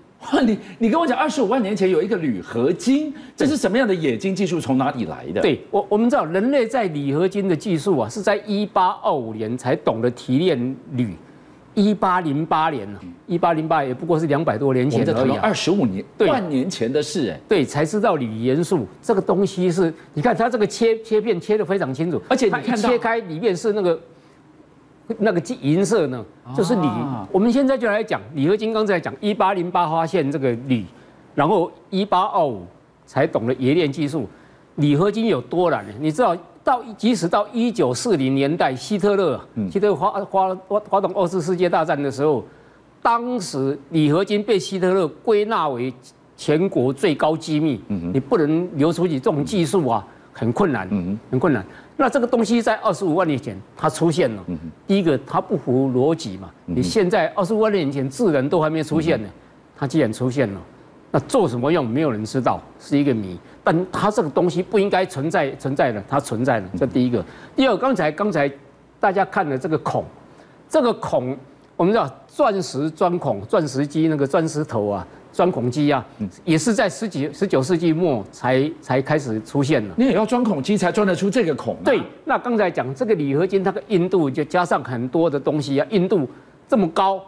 你你跟我讲，二十五万年前有一个铝合金，这是什么样的冶金技术？从哪里来的？对我我们知道，人类在铝合金的技术啊，是在一八二五年才懂得提炼铝，一八零八年呢，一八零八也不过是两百多年前而已，二十五年万年前的事哎，对，才知道铝元素这个东西是，你看它这个切切片切的非常清楚，而且你看切开里面是那个。那个金银色呢，就是铝。我们现在就来讲铝合金。刚才讲一八零八发现这个铝，然后一八二五才懂得冶炼技术。铝合金有多难呢？你知道，到即使到一九四零年代，希特勒，希特勒发发发发动二次世界大战的时候，当时铝合金被希特勒归纳为全国最高机密，你不能流出去。这种技术啊，很困难，很困难。那这个东西在二十五万年前它出现了，第一个它不符逻辑嘛？你现在二十五万年前智人都还没出现呢，它既然出现了，那做什么用？没有人知道，是一个谜。但它这个东西不应该存在，存在的它存在了，这第一个。第二，刚才刚才大家看的这个孔，这个孔我们知道钻石钻孔，钻石机那个钻石头啊。钻孔机啊，也是在十几十九世纪末才才开始出现的。你也要钻孔机才钻得出这个孔。对，那刚才讲这个铝合金，它的硬度就加上很多的东西啊，硬度这么高，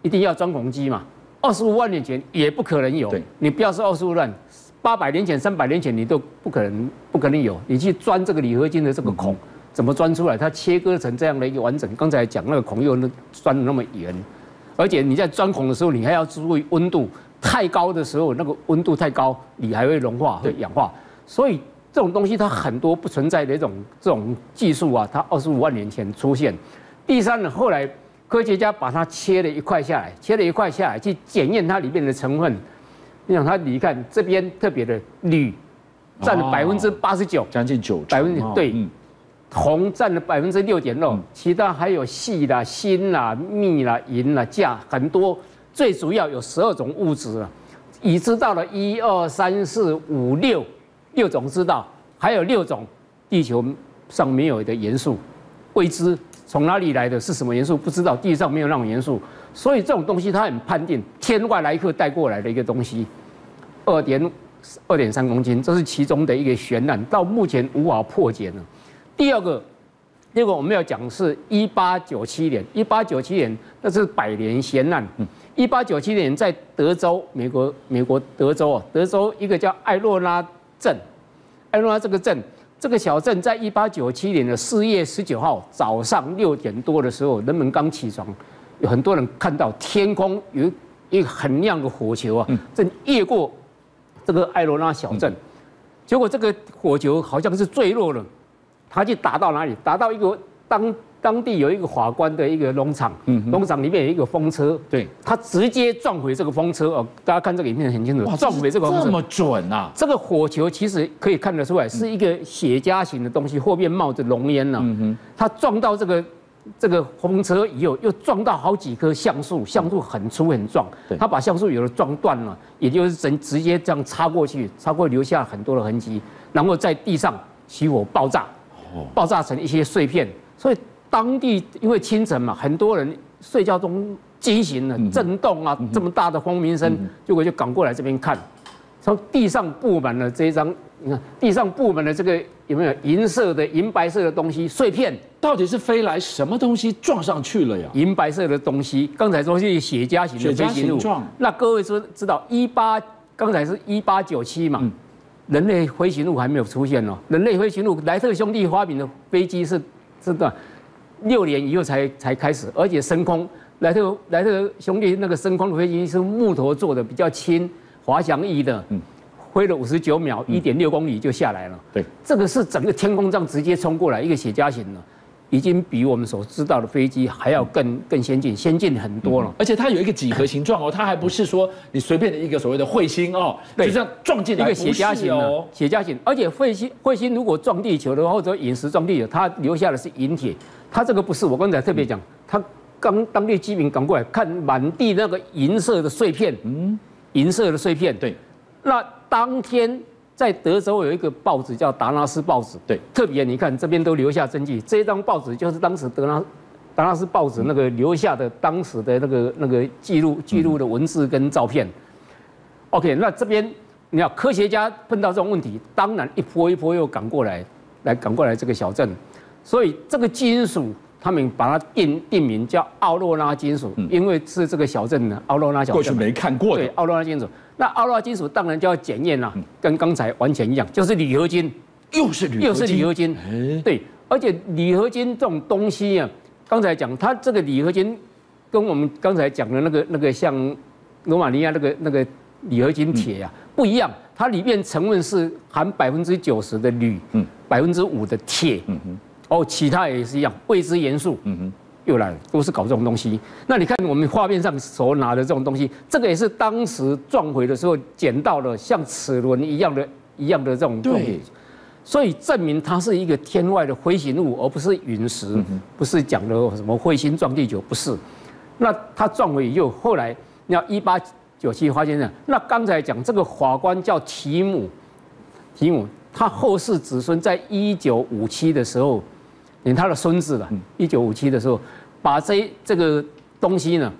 一定要钻孔机嘛。二十五万年前也不可能有。你不要说二十五万，八百年前、三百年前你都不可能不可能有。你去钻这个铝合金的这个孔，怎么钻出来？它切割成这样的一个完整。刚才讲那个孔又能钻的那么圆。而且你在钻孔的时候，你还要注意温度，太高的时候，那个温度太高，你还会融化、会氧化。所以这种东西它很多不存在的一种这种技术啊，它二十五万年前出现。第三呢，后来科学家把它切了一块下来，切了一块下来去检验它里面的成分。你想它，你看这边特别的铝占了百分之八十九，将近九百分之对。铜占了百分之六点六，其他还有锡啦、锌啦、镍啦、银啦、钾，很多。最主要有十二种物质啊，已知道了一二三四五六六种知道，还有六种地球上没有的元素，未知从哪里来的是什么元素不知道，地上没有那种元素，所以这种东西它很判定天外来客带过来的一个东西，二点二点三公斤，这是其中的一个悬案，到目前无法破解呢。第二个，第二个我们要讲是一八九七年，一八九七年那是百年悬案。一八九七年在德州，美国美国德州啊，德州一个叫艾洛拉镇，艾洛拉这个镇，这个小镇在一八九七年的四月十九号早上六点多的时候，人们刚起床，有很多人看到天空有一个很亮的火球啊，正越过这个艾罗拉小镇，结果这个火球好像是坠落了。他就打到哪里？打到一个当当地有一个法官的一个农场，农场里面有一个风车，对，他直接撞毁这个风车哦。大家看这个影片很清楚，撞毁这个风车这么准啊！这个火球其实可以看得出来是一个雪茄型的东西，后面冒着浓烟呢。他撞到这个这个风车以后，又撞到好几棵橡树，橡树很粗很壮，他把橡树有的撞断了，也就是直直接这样插过去，插过留下很多的痕迹，然后在地上起火爆炸，爆炸成一些碎片，所以。当地因为清晨嘛，很多人睡觉中惊醒了，震动啊，这么大的轰鸣声，结果就赶过来这边看，从地上布满了这一张，你看地上布满了这个有没有银色的、银白色的东西碎片？到底是飞来什么东西撞上去了呀？银白色的东西，刚才说是雪茄型的飞行物。那各位说知道一八，刚才是一八九七嘛，人类飞行物还没有出现哦。人类飞行物，莱特兄弟发明的飞机是这个。六年以后才才开始，而且升空，莱特莱特兄弟那个升空的飞机是木头做的，比较轻，滑翔翼的，嗯，飞了五十九秒，一点六公里就下来了。对，这个是整个天空这样直接冲过来，一个雪茄型的，已经比我们所知道的飞机还要更更先进，先进很多了。而且它有一个几何形状哦，它还不是说你随便的一个所谓的彗星哦，就这样撞进一个雪茄型哦，雪茄型。而且彗星彗星如果撞地球的话，或者陨石撞地球，它留下的是银铁。它这个不是，我刚才特别讲，它刚当地居民赶过来看满地那个银色的碎片，嗯，银色的碎片，对。那当天在德州有一个报纸叫《达拉斯报纸》，对，特别你看这边都留下证据，这张报纸就是当时德拉达拉斯报纸那个留下的当时的那个那个记录记录的文字跟照片。OK，那这边你要科学家碰到这种问题，当然一波一波又赶过来，来赶过来这个小镇。所以这个金属，他们把它定定名叫奥洛拉金属，因为是这个小镇的奥洛拉小镇。过去没看过的。对，奥洛拉金属。那奥洛拉金属当然就要检验了，跟刚才完全一样，就是铝合金，又是铝，又是铝合金。对，而且铝合金这种东西啊，刚才讲它这个铝合金，跟我们刚才讲的那个那个像罗马尼亚那个那个铝合金铁啊不一样，它里面成分是含百分之九十的铝，嗯，百分之五的铁，嗯哼。哦，其他也是一样，未知元素，嗯哼，又来了，都是搞这种东西。那你看我们画面上手拿的这种东西，这个也是当时撞毁的时候捡到的，像齿轮一样的、一样的这种东西。所以证明它是一个天外的飞行物，而不是陨石，不是讲的什么彗星撞地球，不是。那它撞毁以后，后来要一八九七发现的。那刚才讲这个法官叫提姆，提姆，他后世子孙在一九五七的时候。连他的孙子了，一九五七的时候，把这这个东西呢，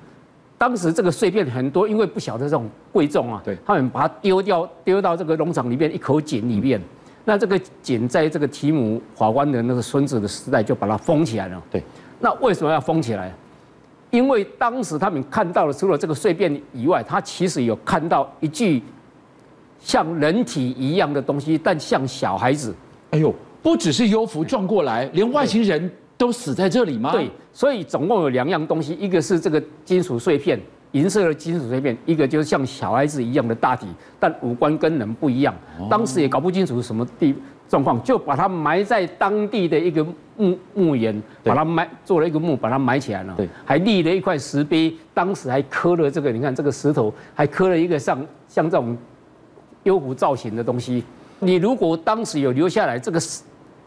当时这个碎片很多，因为不晓得这种贵重啊，对，他们把它丢掉，丢到这个农场里面一口井里面。那这个井在这个提姆法官的那个孙子的时代就把它封起来了。对，那为什么要封起来？因为当时他们看到了除了这个碎片以外，他其实有看到一具像人体一样的东西，但像小孩子。哎呦！不只是幽浮撞过来，连外星人都死在这里吗？对，所以总共有两样东西，一个是这个金属碎片，银色的金属碎片，一个就是像小孩子一样的大体，但五官跟人不一样。当时也搞不清楚什么地状况，就把它埋在当地的一个墓墓园，把它埋做了一个墓，把它埋起来了。对，还立了一块石碑，当时还刻了这个，你看这个石头还刻了一个像像这种幽浮造型的东西。你如果当时有留下来这个。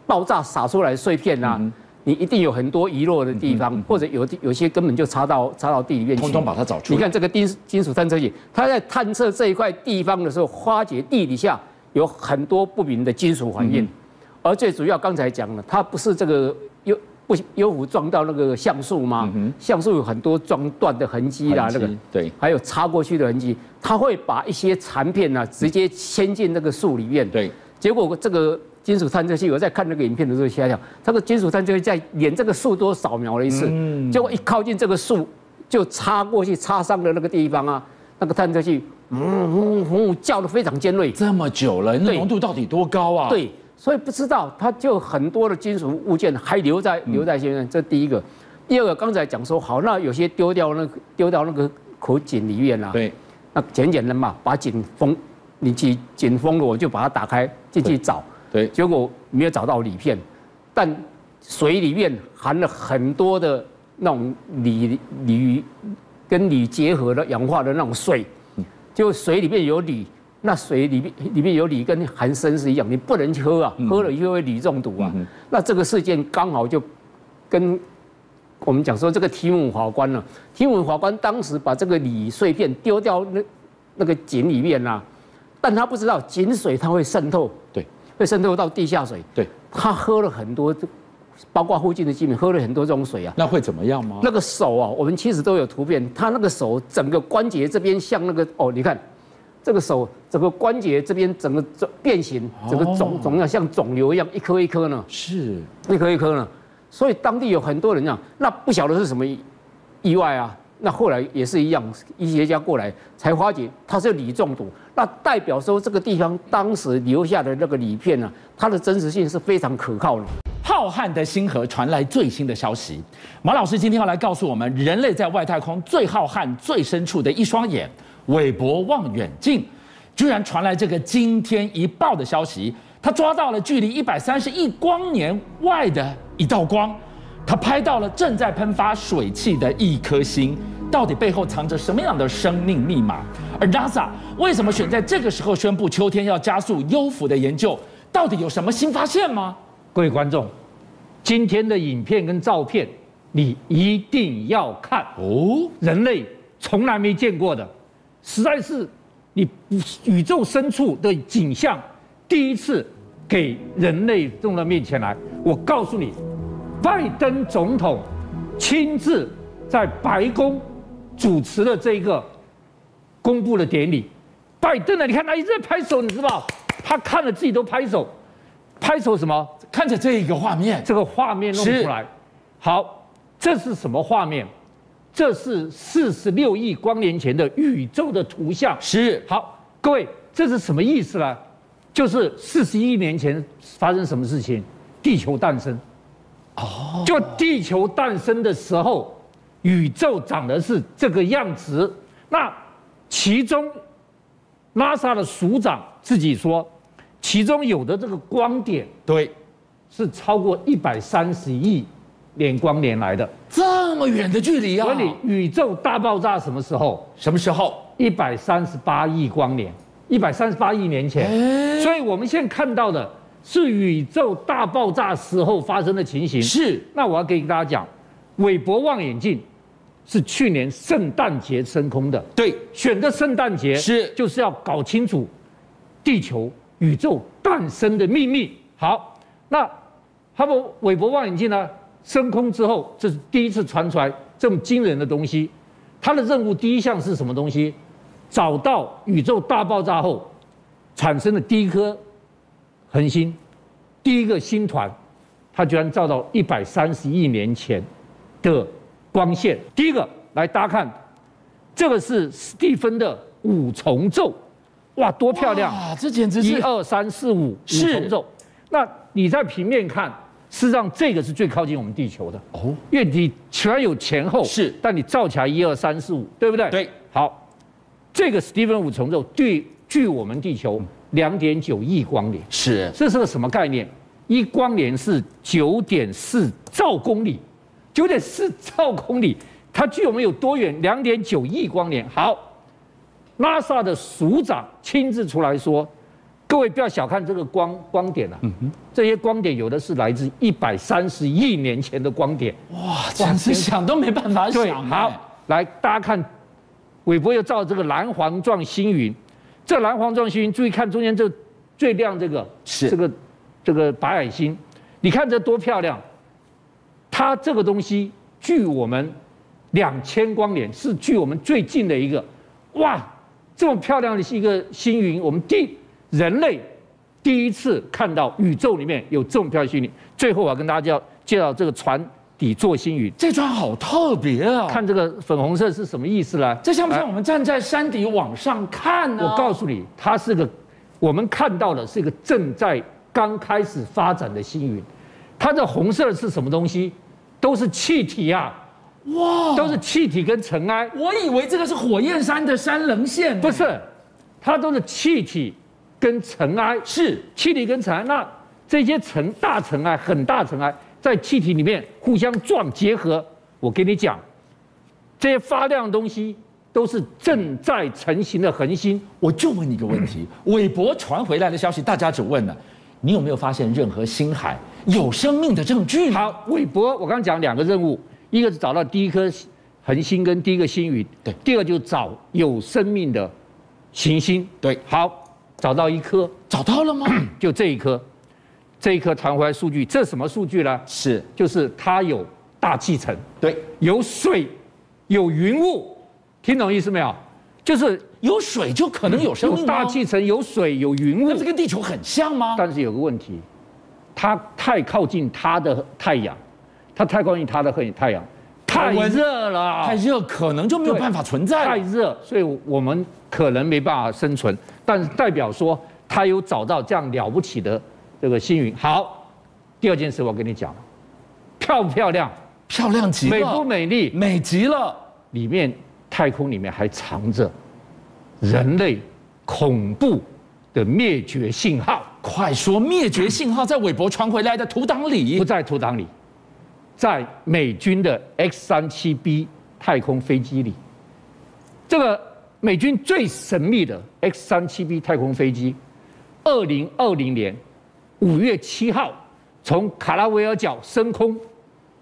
爆炸撒出来碎片呐，你一定有很多遗落的地方，或者有有些根本就插到插到地里面去。通通把它找出。你看这个金金属探测器，它在探测这一块地方的时候，发觉地底下有很多不明的金属反应，而最主要刚才讲了，它不是这个幽不幽浮撞到那个橡树吗？橡树有很多撞断的痕迹啦，那个对，还有插过去的痕迹，它会把一些残片呢直接牵进那个树里面。对，结果这个。金属探测器，我在看那个影片的时候吓一跳。这个金属探测器在连这个树都扫描了一次，结果一靠近这个树，就插过去插伤的那个地方啊，那个探测器嗯嗯嗯叫的非常尖锐。这么久了，那浓度到底多高啊？对，所以不知道，它就很多的金属物件还留在留在现在。这第一个，第二个刚才讲说好，那有些丢掉那丢掉那个口井里面了。对，那简简单嘛，把井封，你去井封了，我就把它打开进去找。对，结果没有找到锂片，但水里面含了很多的那种锂锂跟锂结合的氧化的那种水，就水里面有锂，那水里面里面有锂跟含砷是一样，你不能喝啊，喝了就会锂中毒啊。那这个事件刚好就跟我们讲说这个提姆法官呢，提姆法官当时把这个锂碎片丢掉那那个井里面呐，但他不知道井水它会渗透，对，会渗透到地下水，对，他喝了很多。包括附近的居民喝了很多这种水啊，那会怎么样吗？那个手啊，我们其实都有图片，他那个手整个关节这边像那个哦，你看这个手整个关节这边整个肿变形，整个肿肿要像肿瘤一样，一颗一颗呢，是一颗一颗呢。所以当地有很多人讲，那不晓得是什么意外啊。那后来也是一样，医学家过来才发觉它是锂中毒，那代表说这个地方当时留下的那个锂片呢，它的真实性是非常可靠的。浩瀚的星河传来最新的消息，马老师今天要来告诉我们，人类在外太空最浩瀚、最深处的一双眼——韦伯望远镜，居然传来这个惊天一爆的消息。他抓到了距离一百三十亿光年外的一道光，他拍到了正在喷发水汽的一颗星。到底背后藏着什么样的生命密码？而 NASA 为什么选在这个时候宣布秋天要加速优抚的研究？到底有什么新发现吗？各位观众，今天的影片跟照片，你一定要看哦！人类从来没见过的，实在是你宇宙深处的景象，第一次给人类送到面前来。我告诉你，拜登总统亲自在白宫主持了这个公布的典礼。拜登呢？你看他一直在拍手，你知道他看了自己都拍手。拍手什么？看着这一个画面，这个画面弄出来。好，这是什么画面？这是四十六亿光年前的宇宙的图像。是。好，各位，这是什么意思呢？就是四十亿年前发生什么事情？地球诞生。哦。就地球诞生的时候，宇宙长的是这个样子。那其中，NASA 的署长自己说。其中有的这个光点，对，是超过一百三十亿年光年来的，这么远的距离啊！所以宇宙大爆炸什么时候？什么时候？一百三十八亿光年，一百三十八亿年前。所以我们现在看到的是宇宙大爆炸时候发生的情形。是。那我要给大家讲，韦伯望远镜是去年圣诞节升空的。对，选的圣诞节是就是要搞清楚地球。宇宙诞生的秘密。好，那哈勃韦伯望远镜呢？升空之后，这是第一次传出来这么惊人的东西。它的任务第一项是什么东西？找到宇宙大爆炸后产生的第一颗恒星，第一个星团，它居然照到一百三十亿年前的光线。第一个，来大家看，这个是史蒂芬的五重奏。哇，多漂亮！啊，这简直是一二三四五五重奏。那你在平面看，事实上这个是最靠近我们地球的哦，因为你虽然有前后是，但你照起来一二三四五，对不对？对。好，这个史蒂芬五重奏对距我们地球两点九亿光年，是，这是个什么概念？一光年是九点四兆公里，九点四兆公里，它距我们有多远？两点九亿光年。好。NASA 的署长亲自出来说：“各位不要小看这个光光点啊，这些光点有的是来自一百三十亿年前的光点。哇，简直想都没办法想。好，来大家看，韦伯又照这个蓝黄状星云，这蓝黄状星云，注意看中间这最亮这个是这个这个白矮星，你看这多漂亮！它这个东西距我们两千光年，是距我们最近的一个，哇！”这么漂亮的一个星云，我们第人类第一次看到宇宙里面有这么漂亮星云。最后我要跟大家介绍介绍这个船底座星云，这张好特别啊！看这个粉红色是什么意思呢？这像不像我们站在山底往上看呢？我告诉你，它是个我们看到的是一个正在刚开始发展的星云。它的红色是什么东西？都是气体啊！哇，都是气体跟尘埃。我以为这个是火焰山的山棱线，不是，它都是气体跟尘埃。是气体跟尘埃，那这些尘大尘埃、很大尘埃，在气体里面互相撞结合。我跟你讲，这些发亮的东西都是正在成型的恒星。我就问你一个问题：韦伯传回来的消息，大家只问了，你有没有发现任何星海有生命的证据？好，韦伯，我刚刚讲两个任务，一个是找到第一颗恒星跟第一个星云，对；第二个就是找有生命的行星，对。好，找到一颗，找到了吗？就这一颗，这一颗传回来数据，这什么数据呢？是，就是它有。大气层对，有水，有云雾，听懂意思没有？就是有水就可能有生命。大气层有水有云雾，那这跟地球很像吗？但是有个问题，它太靠近它的太阳，它太靠近它的太阳，太热了，太热可能就没有办法存在。太热，所以我们可能没办法生存。但是代表说它有找到这样了不起的这个星云。好，第二件事我跟你讲，漂不漂亮？漂亮极了，美不美丽？美极了。里面太空里面还藏着人类恐怖的灭绝信号。快说，灭绝信号在韦伯传回来的图档里？不在图档里，在美军的 X 三七 B 太空飞机里。这个美军最神秘的 X 三七 B 太空飞机，二零二零年五月七号从卡拉维尔角升空。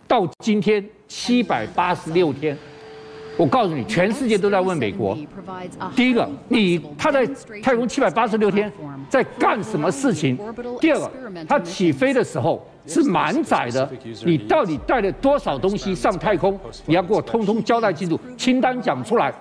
到今天七百八十六天，我告诉你，全世界都在问美国。第一个，你他在太空七百八十六天在干什么事情？第二个，他起飞的时候是满载的，你到底带了多少东西上太空？你要给我通通交代清楚，清单讲出来。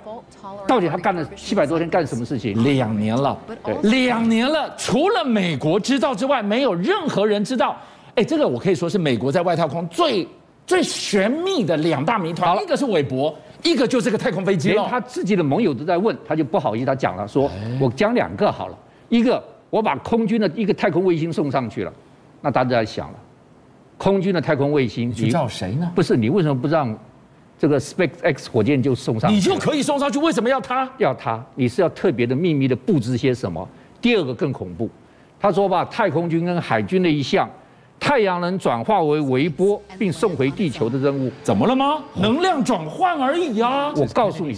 到底他干了七百多天干什么事情？两年了，对，两年了，除了美国知道之外，没有任何人知道。哎，这个我可以说是美国在外太空最。最玄秘的两大谜团，一个是韦伯，一个就是个太空飞机连他自己的盟友都在问，他就不好意思，他讲了，说我讲两个好了，一个我把空军的一个太空卫星送上去了，那大家在想了，空军的太空卫星，你找谁呢？不是你为什么不让这个 Space X 火箭就送上？你就可以送上去，为什么要他？要他？你是要特别的秘密的布置些什么？第二个更恐怖，他说吧，太空军跟海军的一项。太阳能转化为微波并送回地球的任务，怎么了吗？能量转换而已啊！我告诉你，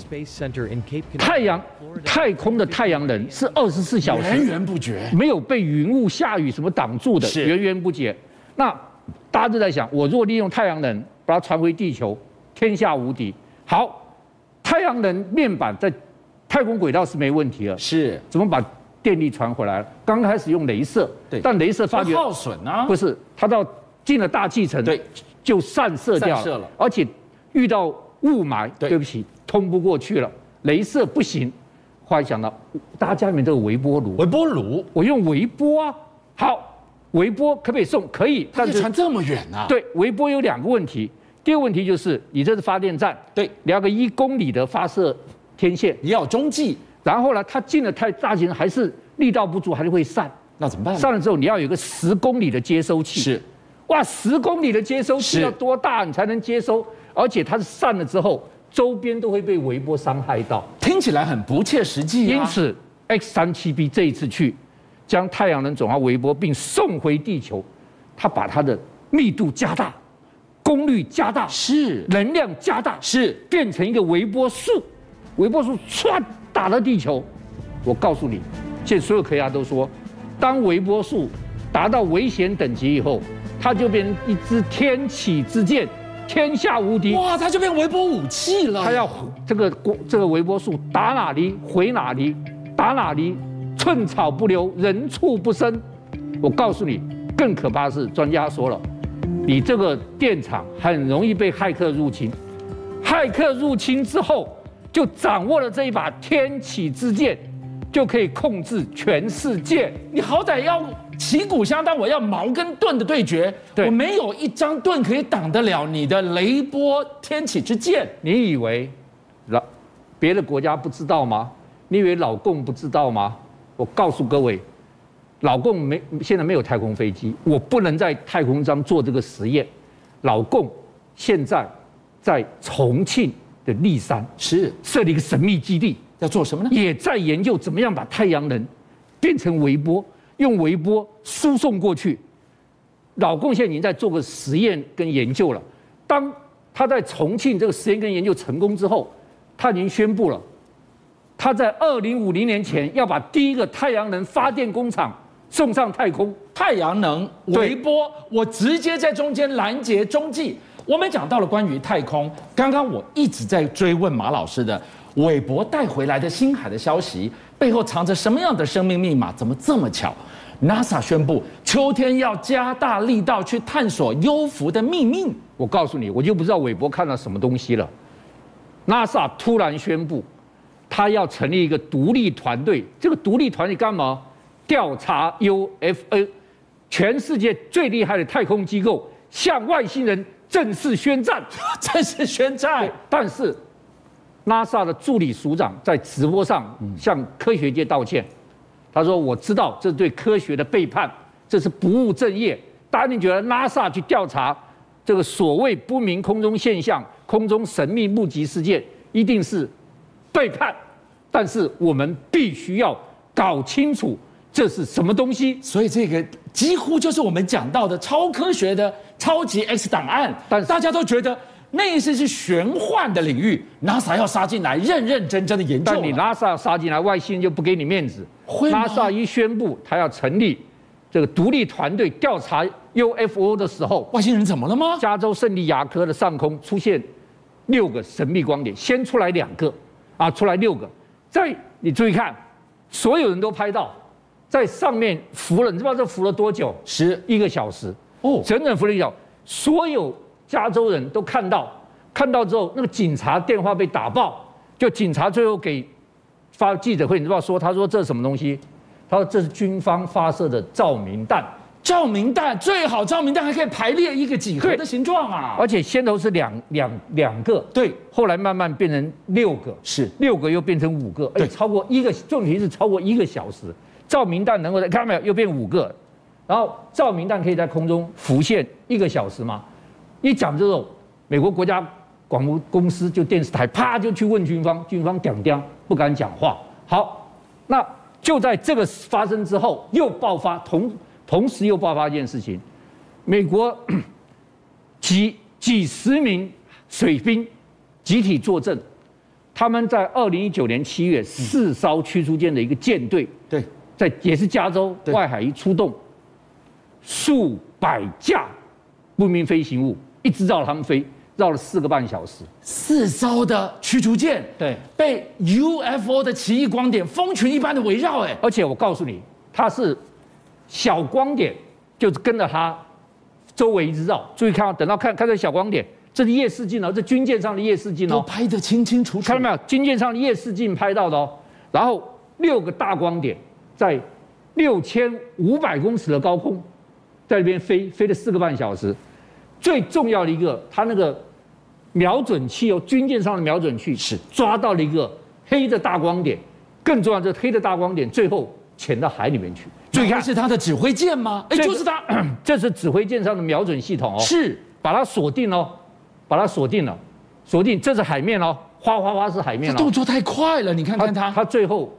太阳太空的太阳能是二十四小时源源不绝，没有被云雾、下雨什么挡住的，源源不绝。那大家都在想，我如果利用太阳能把它传回地球，天下无敌。好，太阳能面板在太空轨道是没问题了，是。怎么把？电力传回来了，刚开始用镭射，对，但镭射发觉耗损啊，不是，它到进了大气层，对，就散射掉了，而且遇到雾霾，对。不起，通不过去了，镭射不行，后来想到大家家里面都有微波炉，微波炉，我用微波啊，好，微波可不可以送？可以，但是传这么远呢？对，微波有两个问题，第二个问题就是你这是发电站，对，你要个一公里的发射天线，你要中继。然后呢，它进了太大型，还是力道不足，还是会散。那怎么办？散了之后，你要有一个十公里的接收器。是，哇，十公里的接收器要多大你才能接收？而且它是散了之后，周边都会被微波伤害到。听起来很不切实际。因此，X 三七 B 这一次去将太阳能转化微波并送回地球，它把它的密度加大，功率加大，是能量加大，是变成一个微波束，微波束唰。打了地球，我告诉你，现在所有科学家都说，当微波束达到危险等级以后，它就变成一支天启之剑，天下无敌。哇，它就变微波武器了。它要这个这个微波束打哪里回哪里，打哪里寸草不留，人畜不生。我告诉你，更可怕的是，专家说了，你这个电厂很容易被骇客入侵，骇客入侵之后。就掌握了这一把天启之剑，就可以控制全世界。你好歹要旗鼓相当，我要矛跟盾的对决。我没有一张盾可以挡得了你的雷波天启之剑。你以为老别的国家不知道吗？你以为老共不知道吗？我告诉各位，老共没现在没有太空飞机，我不能在太空上做这个实验。老共现在在重庆。的立山是设立一个神秘基地，要做什么呢？也在研究怎么样把太阳能变成微波，用微波输送过去。老共现在已经在做个实验跟研究了。当他在重庆这个实验跟研究成功之后，他已经宣布了，他在二零五零年前要把第一个太阳能发电工厂送上太空。太阳能、微波，我直接在中间拦截中继。我们讲到了关于太空，刚刚我一直在追问马老师的韦伯带回来的星海的消息，背后藏着什么样的生命密码？怎么这么巧？NASA 宣布秋天要加大力道去探索幽浮的秘密。我告诉你，我就不知道韦伯看到什么东西了。NASA 突然宣布，他要成立一个独立团队。这个独立团队干嘛？调查 UFO，全世界最厉害的太空机构向外星人。正式宣战，(laughs) 正式宣战。但是，NASA 的助理署长在直播上向科学界道歉。他说：“我知道这是对科学的背叛，这是不务正业。大家你觉得 NASA 去调查这个所谓不明空中现象、空中神秘目击事件，一定是背叛？但是我们必须要搞清楚这是什么东西。所以这个几乎就是我们讲到的超科学的。”超级 X 档案，但大家都觉得那是是玄幻的领域，NASA 要杀进来，认认真真的研究。但你 NASA 要杀进来，外星人就不给你面子。NASA 一宣布他要成立这个独立团队调查 UFO 的时候，外星人怎么了吗？加州圣地亚哥的上空出现六个神秘光点，先出来两个，啊，出来六个。在你注意看，所有人都拍到，在上面浮了，你知道这浮了多久？十一个小时。哦，整整浮了一脚，所有加州人都看到，看到之后，那个警察电话被打爆，就警察最后给发记者会，你知道说，他说这是什么东西？他说这是军方发射的照明弹，照明弹最好，照明弹还可以排列一个几何的形状啊，而且先头是两两两个，对，后来慢慢变成六个，是。六个又变成五个，对，超过一个，重点是超过一个小时，照明弹能够在看到没有？又变五个。然后照明弹可以在空中浮现一个小时吗？一讲这种，美国国家广播公司就电视台啪就去问军方，军方屌屌不敢讲话。好，那就在这个发生之后，又爆发同同时又爆发一件事情，美国 (coughs) 几几十名水兵集体作证，他们在二零一九年七月四艘驱逐舰的一个舰队，对，在也是加州外海一出动。数百架不明飞行物一直绕他们飞，绕了四个半小时。四艘的驱逐舰，对，被 UFO 的奇异光点蜂群一般的围绕。哎，而且我告诉你，它是小光点，就是跟着它周围一直绕。注意看，等到看看这小光点，这是夜视镜哦，这军舰上的夜视镜哦，都拍得清清楚楚。看到没有？军舰上的夜视镜拍到的哦。然后六个大光点在六千五百公尺的高空。在那边飞飞了四个半小时，最重要的一个，它那个瞄准器哦，军舰上的瞄准器是抓到了一个黑的大光点，更重要，这黑的大光点最后潜到海里面去。最看。是它的指挥舰吗？哎，就是它，(clears throat) 这是指挥舰上的瞄准系统哦，是。把它锁定哦，把它锁定了，锁定，这是海面哦，哗哗哗是海面，动作太快了，你看看它，它。最后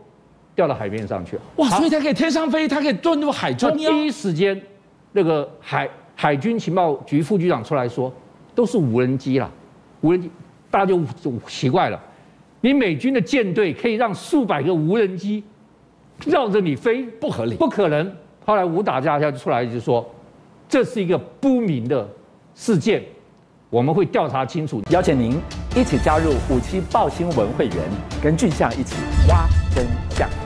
掉到海面上去。了。哇，所以它可以天上飞，它可以遁入海中央，第一时间。那个海海军情报局副局长出来说，都是无人机啦，无人机，大家就就奇怪了，你美军的舰队可以让数百个无人机绕着你飞，不合理，不可能。后来武打家就出来就说，这是一个不明的事件，我们会调查清楚。邀请您一起加入五七报新闻会员，跟俊相一起挖真相。